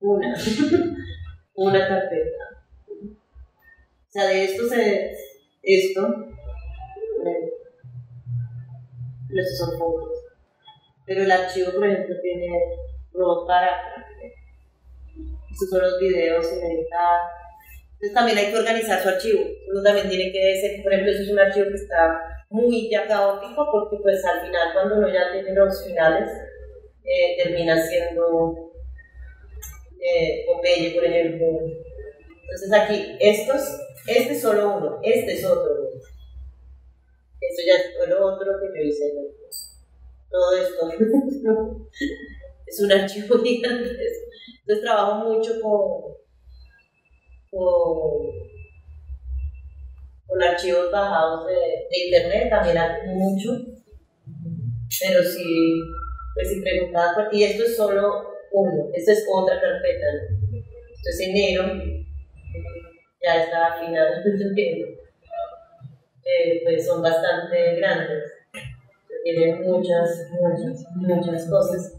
Una. una carpeta. O sea, de esto se. Esto estos son fotos. Pero el archivo, por ejemplo, tiene robot para. Estos son los videos sin editar. Entonces también hay que organizar su archivo. Uno también tiene que ser, por ejemplo, eso es un archivo que está muy ya caótico porque pues al final cuando uno ya tiene los finales eh, termina siendo eh, Popeye, por ejemplo. Entonces aquí, estos, este es solo uno, este es otro. Esto ya fue lo otro que yo hice. Todo esto es un archivo gigante. Entonces trabajo mucho con, con, con archivos bajados de, de internet, también hago mucho. Pero si, pues si y esto es solo uno, esta es otra carpeta. ¿no? Esto es enero, ya está el enero eh, pues son bastante grandes. tiene muchas, muchas, muchas cosas,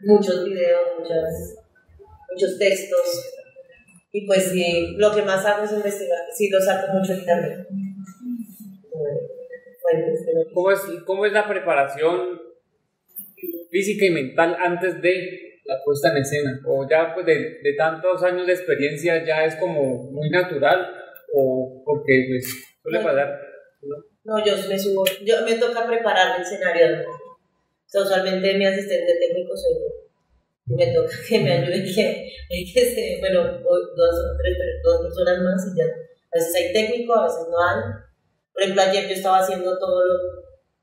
muchos videos, muchas, muchos textos. Y pues lo que más hago es investigar, sí lo saco mucho pero- ¿Cómo es, ¿Cómo es la preparación física y mental antes de la puesta en escena? ¿O ya pues de, de tantos años de experiencia ya es como muy natural? ¿O porque pues suele No. pasar? ¿no? No, yo me subo, yo me toca preparar el escenario. O sea, usualmente mi asistente técnico soy yo. Y me toca que me ayude, que, que se, bueno, dos o tres, dos personas más y ya. A veces hay técnico, a veces no hay. Por ejemplo, ayer yo estaba haciendo todo lo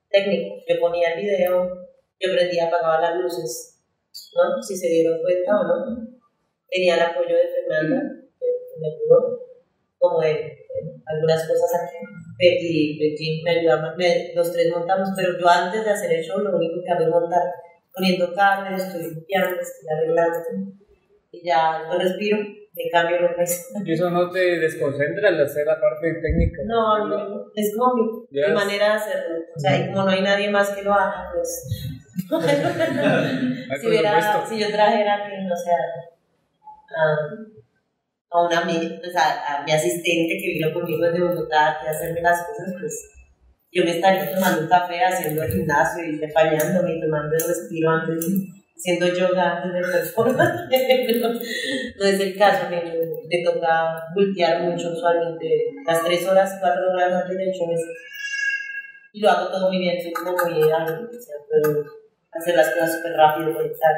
técnico. Yo ponía el video, yo prendía, apagaba las luces, ¿no? Si se dieron cuenta o no. Tenía el apoyo de Fernanda, que me ayudó, como en algunas cosas aquí Pe- y Betty me ayudaba, me- los tres montamos, pero yo antes de hacer el show lo único que hago es montar, poniendo cables, estoy limpiando, estoy arreglando, y ya yo respiro, me cambio lo que. ¿Y eso no te desconcentra al hacer la parte técnica? No, no, es como mi, Ya mi manera de hacerlo, o sea, y como no hay nadie más que lo haga, pues... Si, hubiera, si yo trajera a quien, o sea, a, a una o sea, a mi asistente que vino conmigo desde Bogotá que hacerme las cosas, pues yo me estaría tomando un café, haciendo gimnasio y bañándome y tomando el respiro antes, haciendo yoga antes de performance. No es el caso, me, me toca voltear mucho usualmente las tres horas, cuatro horas antes del show. es- Y lo hago todo muy bien, soy como muy hábil, o sea, puedo hacer las cosas súper rápido, conectar,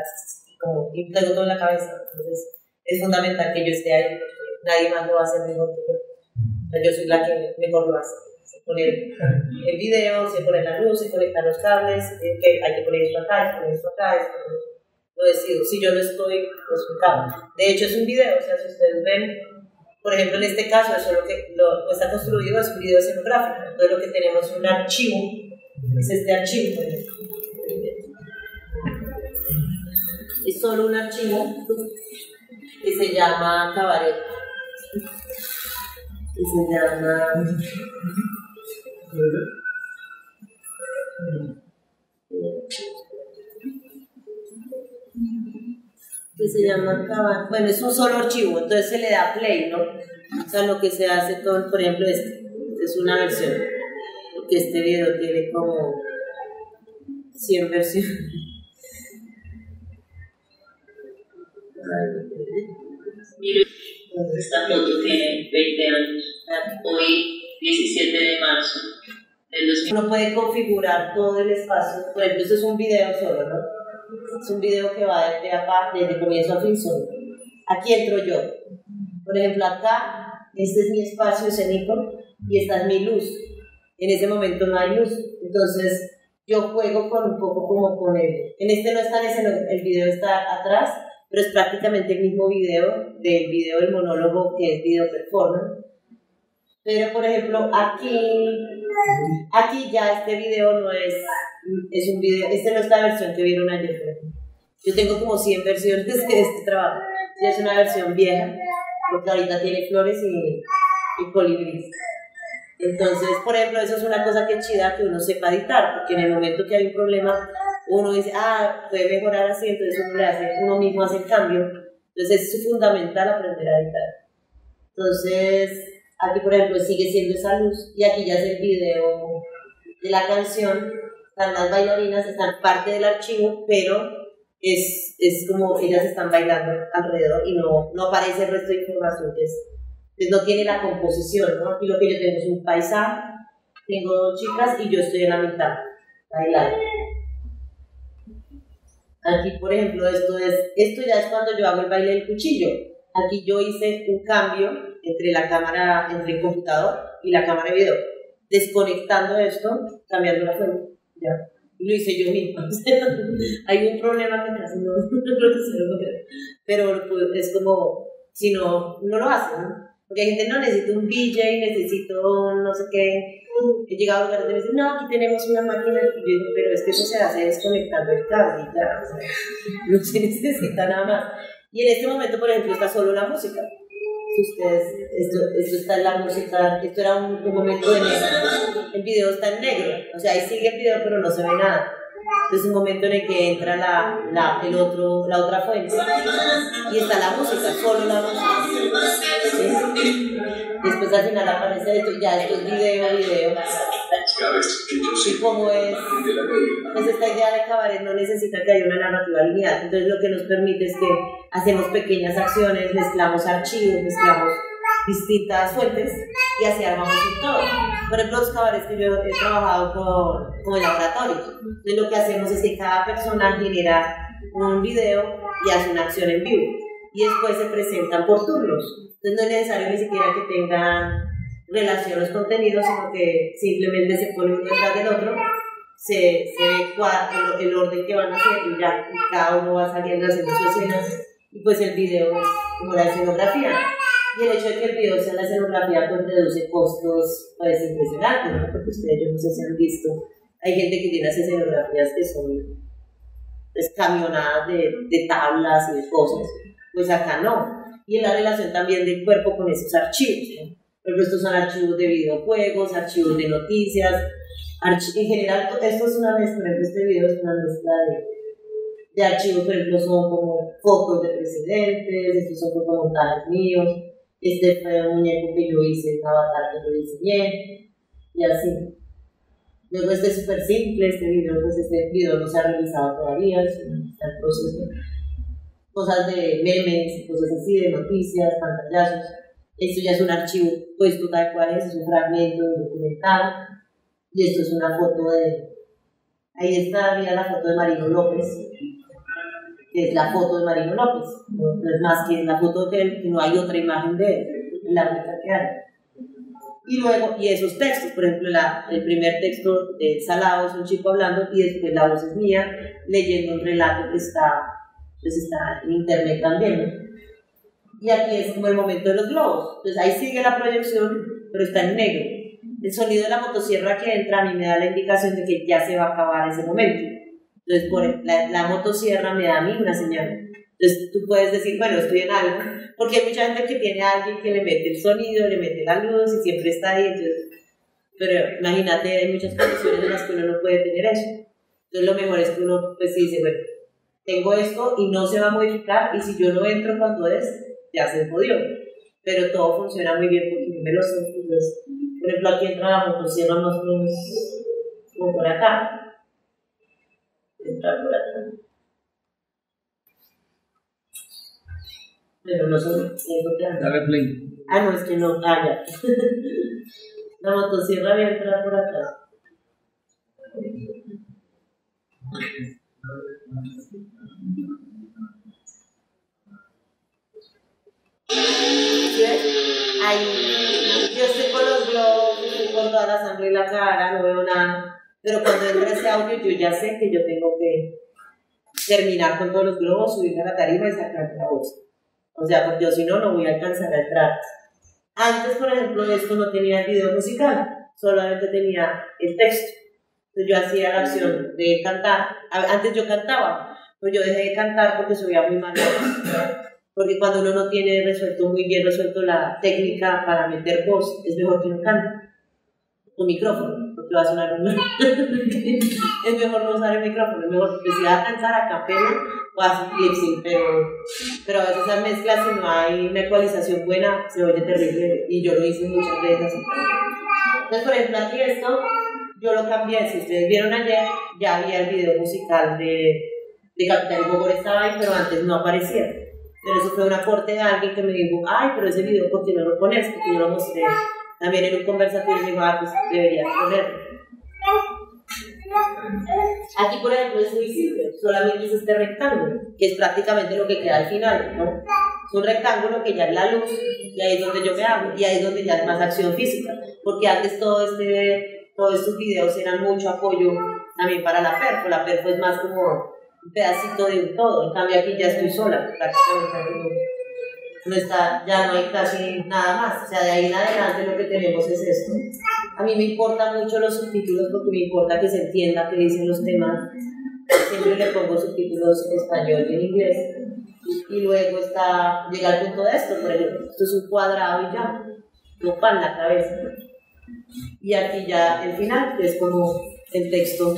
como, y tengo todo en la cabeza. Entonces, es fundamental que yo esté ahí, porque nadie más lo hacer mejor que yo. Yo soy la que mejor lo hace. Sé poner el video, sé poner la luz, sé conectar los cables, sé que hay que poner esto acá, hay que poner esto acá, esto, lo decido. Si yo no estoy, pues. De hecho, es un video, o sea, si ustedes ven, por ejemplo, en este caso, eso lo que lo, está construido es un video escenográfico. Entonces, lo que tenemos es un archivo, es este archivo. por ejemplo. Es solo un archivo que se llama cabaret. Que se llama. Que se llama cabaret. Bueno, es un solo archivo, entonces se le da play, ¿no? O sea, lo que se hace con, por ejemplo, este, es una versión. Porque este video tiene como 100 versiones. Esta foto tiene 20 años. Hoy, 17 de marzo del 2000. Uno puede configurar todo el espacio. Por ejemplo, esto es un video solo, ¿no? Es un video que va desde acá, desde comienzo a fin solo. Aquí entro yo. Por ejemplo, acá, este es mi espacio escénico y esta es mi luz. En ese momento no hay luz. Entonces, yo juego con un poco como con el... En este no está en ese, el video está atrás, pero es prácticamente el mismo video del video del monólogo que es video performance. Pero, por ejemplo, aquí, aquí ya este video no es, es un video, este no es la versión que vieron ayer. Yo tengo como 100 versiones de este trabajo. Ya es una versión vieja, porque ahorita tiene flores y, y colibríes. Entonces, por ejemplo, eso es una cosa que es chida que uno sepa editar, porque en el momento que hay un problema, uno dice, ah, puede mejorar así, entonces uno le hace, uno mismo hace el cambio. Entonces es fundamental aprender a editar. Entonces, aquí por ejemplo sigue siendo esa luz y aquí ya es el video de la canción, están las bailarinas, están parte del archivo, pero es, es como ellas están bailando alrededor y no, no aparece el resto de información que es, pues no tiene la composición, ¿no? Aquí lo que yo tengo es un paisaje, tengo dos chicas y yo estoy en la mitad, bailando. Aquí, por ejemplo, esto es, esto ya es cuando yo hago el baile del cuchillo. Aquí yo hice un cambio entre la cámara, entre el computador y la cámara de video, desconectando esto, cambiando la fuente. Ya. Lo hice yo misma. Hay un problema que casi no, no creo. Pero es como, si no, no lo hacen. Porque hay gente, no, necesito un DJ, necesito no sé qué. He llegado a lugares donde me dicen, no, aquí tenemos una máquina. Pero es que eso se hace desconectando el cable ya. O sea, no se necesita nada más. Y en este momento, por ejemplo, está solo la música. Si ustedes, esto, esto está en la música, esto era un, un momento de negro. El video está en negro, o sea, ahí sigue el video, pero no se ve nada. Entonces, un momento en el que entra la, la, el otro, la otra fuente y está la música, solo la música. ¿sí? Después al final aparece esto, ya esto es video, video. Y como es, pues esta idea de cabaret no necesita que haya una narrativa lineal, entonces lo que nos permite es que hacemos pequeñas acciones, mezclamos archivos, mezclamos distintas fuentes y así armamos un todo. Por ejemplo, los cabarets que yo he trabajado con, con laboratorios, entonces lo que hacemos es que cada persona genera un video y hace una acción en vivo y después se presentan por turnos. Entonces no es necesario ni siquiera que tengan relación los contenidos, sino que simplemente se pone uno detrás del otro, se, se ve cuál- el, el orden que van a hacer y ya y cada uno va saliendo haciendo sus escenas y pues el video es como la escenografía. Y el hecho de que el video sea la escenografía pues reduce costos pues impresionantes, ¿no? porque ustedes yo no sé si han visto, hay gente que tiene las escenografías que son pues, camionadas de, de tablas y de cosas, pues acá no. Y en la relación también del cuerpo con esos archivos, ¿no? Ejemplo, estos son archivos de videojuegos, archivos de noticias, archi- en general to- esto es una mezcla, este video es una mezcla de, de archivos, por ejemplo, son como fotos de presidentes, estos son fotomontajes míos, este fue un muñeco que yo hice, un avatar que yo diseñé, y así. Luego este es súper simple, este video, pues este video no se ha realizado todavía, es un- proceso. Cosas de memes, cosas así, de noticias, pantallazos. Esto ya es un archivo puesto tal cual es, es un fragmento de un documental. Y esto es una foto de. Ahí está, mira la foto de Marino López, que es la foto de Marino López. No, es más que la foto de él, que no hay otra imagen de él, es la única que hay. Y luego, y esos textos, por ejemplo, la, el primer texto de Salado es un chico hablando y después la voz es mía leyendo un relato que está, pues está en internet también. Y aquí es como el momento de los globos. Entonces ahí sigue la proyección, pero está en negro. El sonido de la motosierra que entra a mí me da la indicación de que ya se va a acabar ese momento. Entonces por la, la motosierra me da a mí una señal. Entonces tú puedes decir, bueno, estoy en algo, porque hay mucha gente que tiene a alguien que le mete el sonido, le mete la luz y siempre está ahí. Entonces, pero imagínate, hay muchas condiciones en las que uno no puede tener eso. Entonces lo mejor es que uno pues dice, bueno, tengo esto y no se va a modificar y si yo no entro cuando es, ya se jodió. Pero todo funciona muy bien porque me lo sé. Entonces, por ejemplo, aquí entra la motosierra más o menos como por acá. Entra por acá. Pero no son Dale play. Ah, no, es que no. Ah, ya. La motosierra voy a entrar por acá. ¿Sí? Ahí. Yo estoy con los globos, estoy con toda la sangre en la cara, no veo nada. Pero cuando entra ese audio, yo ya sé que yo tengo que terminar con todos los globos, subirme a la tarima y sacar la voz. O sea, porque yo si no, no voy a alcanzar a entrar. Antes, por ejemplo, esto no tenía el video musical, solamente tenía el texto. Entonces yo hacía la acción de cantar. Antes yo cantaba, pero yo dejé de cantar porque subía muy mal. Porque cuando uno no tiene resuelto muy bien resuelto la técnica para meter voz, es mejor que no cante. Tu micrófono, porque va a sonar un... es mejor no usar el micrófono, es mejor que si vas a cantar a capela o a hacer lip pero, pero a veces esas mezclas, si no hay una ecualización buena, se oye terrible y yo lo hice muchas veces. Entonces, por ejemplo, aquí esto, yo lo cambié, si ustedes vieron ayer, ya había el video musical de, de Capital y Gogol estaba ahí, pero antes no aparecía. Pero eso fue un aporte de alguien que me dijo, ay, pero ese video, ¿por qué no lo pones? Porque yo lo mostré también en un conversatorio me dijo, ah, pues deberías ponerlo. Aquí, por ejemplo, es muy simple, solamente es este rectángulo, que es prácticamente lo que queda al final, ¿no? Es un rectángulo que ya es la luz, y ahí es donde yo me hago, y ahí es donde ya es más acción física, porque antes todo este, todos estos videos eran mucho apoyo también para la perfo, la perfo es más como un pedacito de un todo, en cambio aquí ya estoy sola, prácticamente. No, está, ya no hay casi nada más, o sea, de ahí en adelante lo que tenemos es esto. A mí me importan mucho los subtítulos porque me importa que se entienda qué dicen los temas. Siempre le pongo subtítulos en español y en inglés. Y luego está, llega al punto de esto, por ejemplo, esto es un cuadrado y ya, no pan la cabeza. Y aquí ya el final, que es como el texto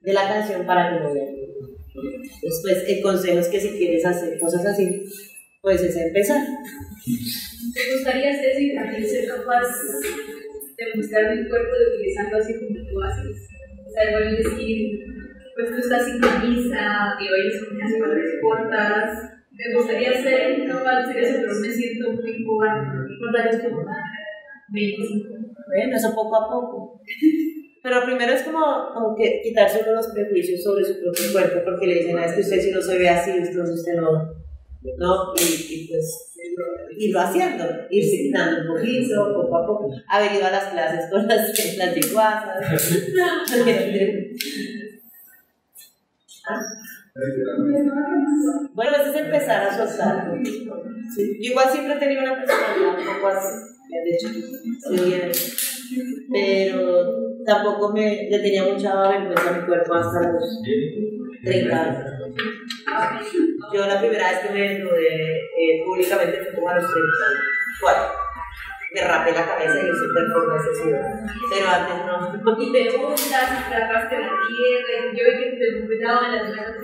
de la canción para que lo vean. Después, el consejo es que si quieres hacer cosas así, pues es empezar. ¿Te gustaría si también ser capaz de mostrar mi cuerpo de utilizando así como tú haces? O sea, igual decir, pues tú estás sin camisa, que hoy es unas colores cortas. Me gustaría ser capaz de hacer eso, pero me siento muy cobarde. ¿Cuántos años como 25. Bueno, eso poco a poco. Pero primero es como, como que quitarse todos los prejuicios sobre su propio cuerpo, porque le dicen, ah, es que usted si no se ve así, entonces usted no, ¿no? Y, y pues irlo haciendo, irse quitando un poquito, poco a poco. Haber ido a las clases con las, las. Bueno, eso es empezar a soltar. Sí. Yo igual siempre he tenido una personalidad un poco así, de hecho, sí, pero tampoco me, le tenía mucha vergüenza a mi cuerpo hasta los 30 años. Yo la primera vez que me desnudé eh, públicamente fue como a los 34 me rapé la cabeza y hice performance así. Pero antes no. Y te untas, y trapaste la tierra, yo vi que te cuidado en las manos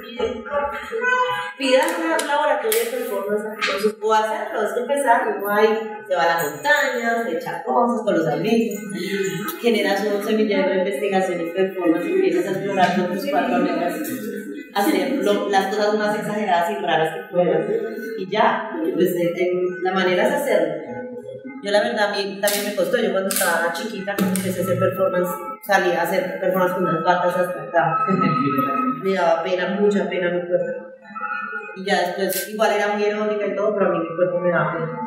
Pidan un laboratorio de performance entonces o hacerlo, es que empezar, uno ahí se va a las montañas, se echa cosas con los amigos, generas un semillero de investigación y performance y empiezas a explorar con tus cuatro amigas hacer lo, las cosas más exageradas y raras que puedas. Y ya, pues, la manera es hacerlo. Yo la verdad a mí también me costó, yo cuando estaba chiquita cuando empecé a hacer performance, salía a hacer performance con unas patas hasta acá. me daba pena, mucha pena mi cuerpo. Y ya después, igual era muy erótica y todo, pero a mí mi cuerpo me daba pena.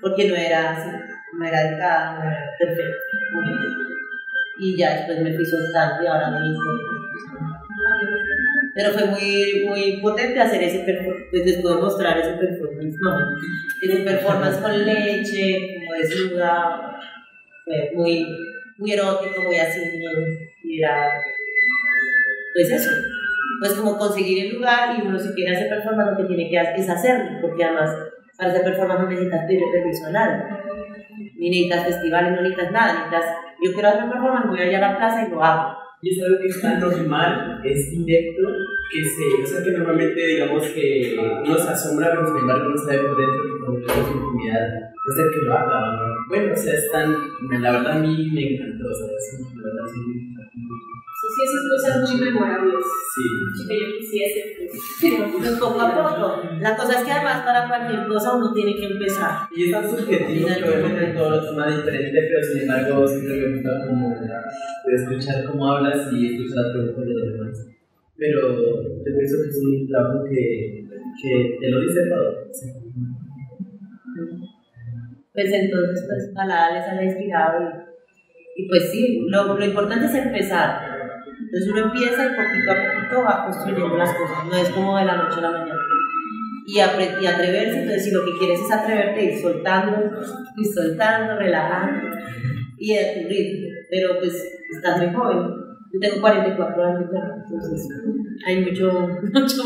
Porque no era así, no era delicada, no era perfecta. Y ya después me fui soltando y ahora me hice. Pero fue muy, muy potente hacer ese performance, pues después de mostrar ese performance, no, ese performance con leche, como desnuda, fue muy, muy erótico, muy así, y era, pues eso, pues como conseguir el lugar y uno si quiere hacer performance lo que tiene que hacer es hacerlo, porque además para hacer performance no necesitas pedir permiso a nadie, ni necesitas festivales, no necesitas nada, necesitas, yo quiero hacer performance, voy allá a la plaza y lo hago y es algo que es tan normal, es directo, que se, o sea que normalmente digamos que uno se asombra, pero sin embargo no sabe por dentro que cuando tenemos intimidad, no sé que lo haga. Bueno, o sea, es tan, la verdad a mí me encantó, o sea, es, la verdad es muy Sí, sí, esas cosas muy memorables. Sí. Que yo quisiese. Pero pues, poco a poco. La cosa es que además para cualquier cosa uno tiene que empezar. Y es tan subjetivo que obviamente todo lo toma diferente, pero sin embargo siempre me gusta como de escuchar cómo hablas y escuchar las preguntas de los demás. Pero yo pienso que es un trabajo que, que te lo dice todo. Pues entonces, pues, ojalá les haya inspirado y, y pues sí, lo, lo importante es empezar entonces uno empieza y poquito a poquito va construyendo las cosas, no es como de la noche a la mañana. Y, y atreverse, entonces si lo que quieres es atreverte, ir soltando, y soltando, relajando y a. Pero pues estás muy joven. Yo tengo 44 años ya, entonces hay mucho, mucho.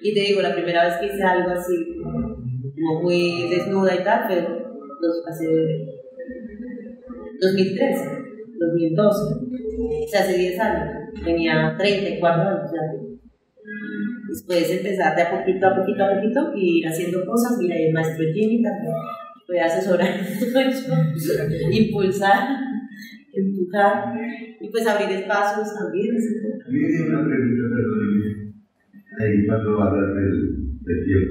Y te digo, la primera vez que hice algo así, como muy desnuda y tal, fue hace 2013, 2012, o sea, hace 10 años tenía 34 años. Pues puedes empezar de a poquito a poquito a poquito y haciendo cosas. Mira, el maestro Jimmy también puede asesorar impulsar, empujar y pues abrir espacios también. A mí me una pregunta, perdón, ahí cuando hablas del tiempo.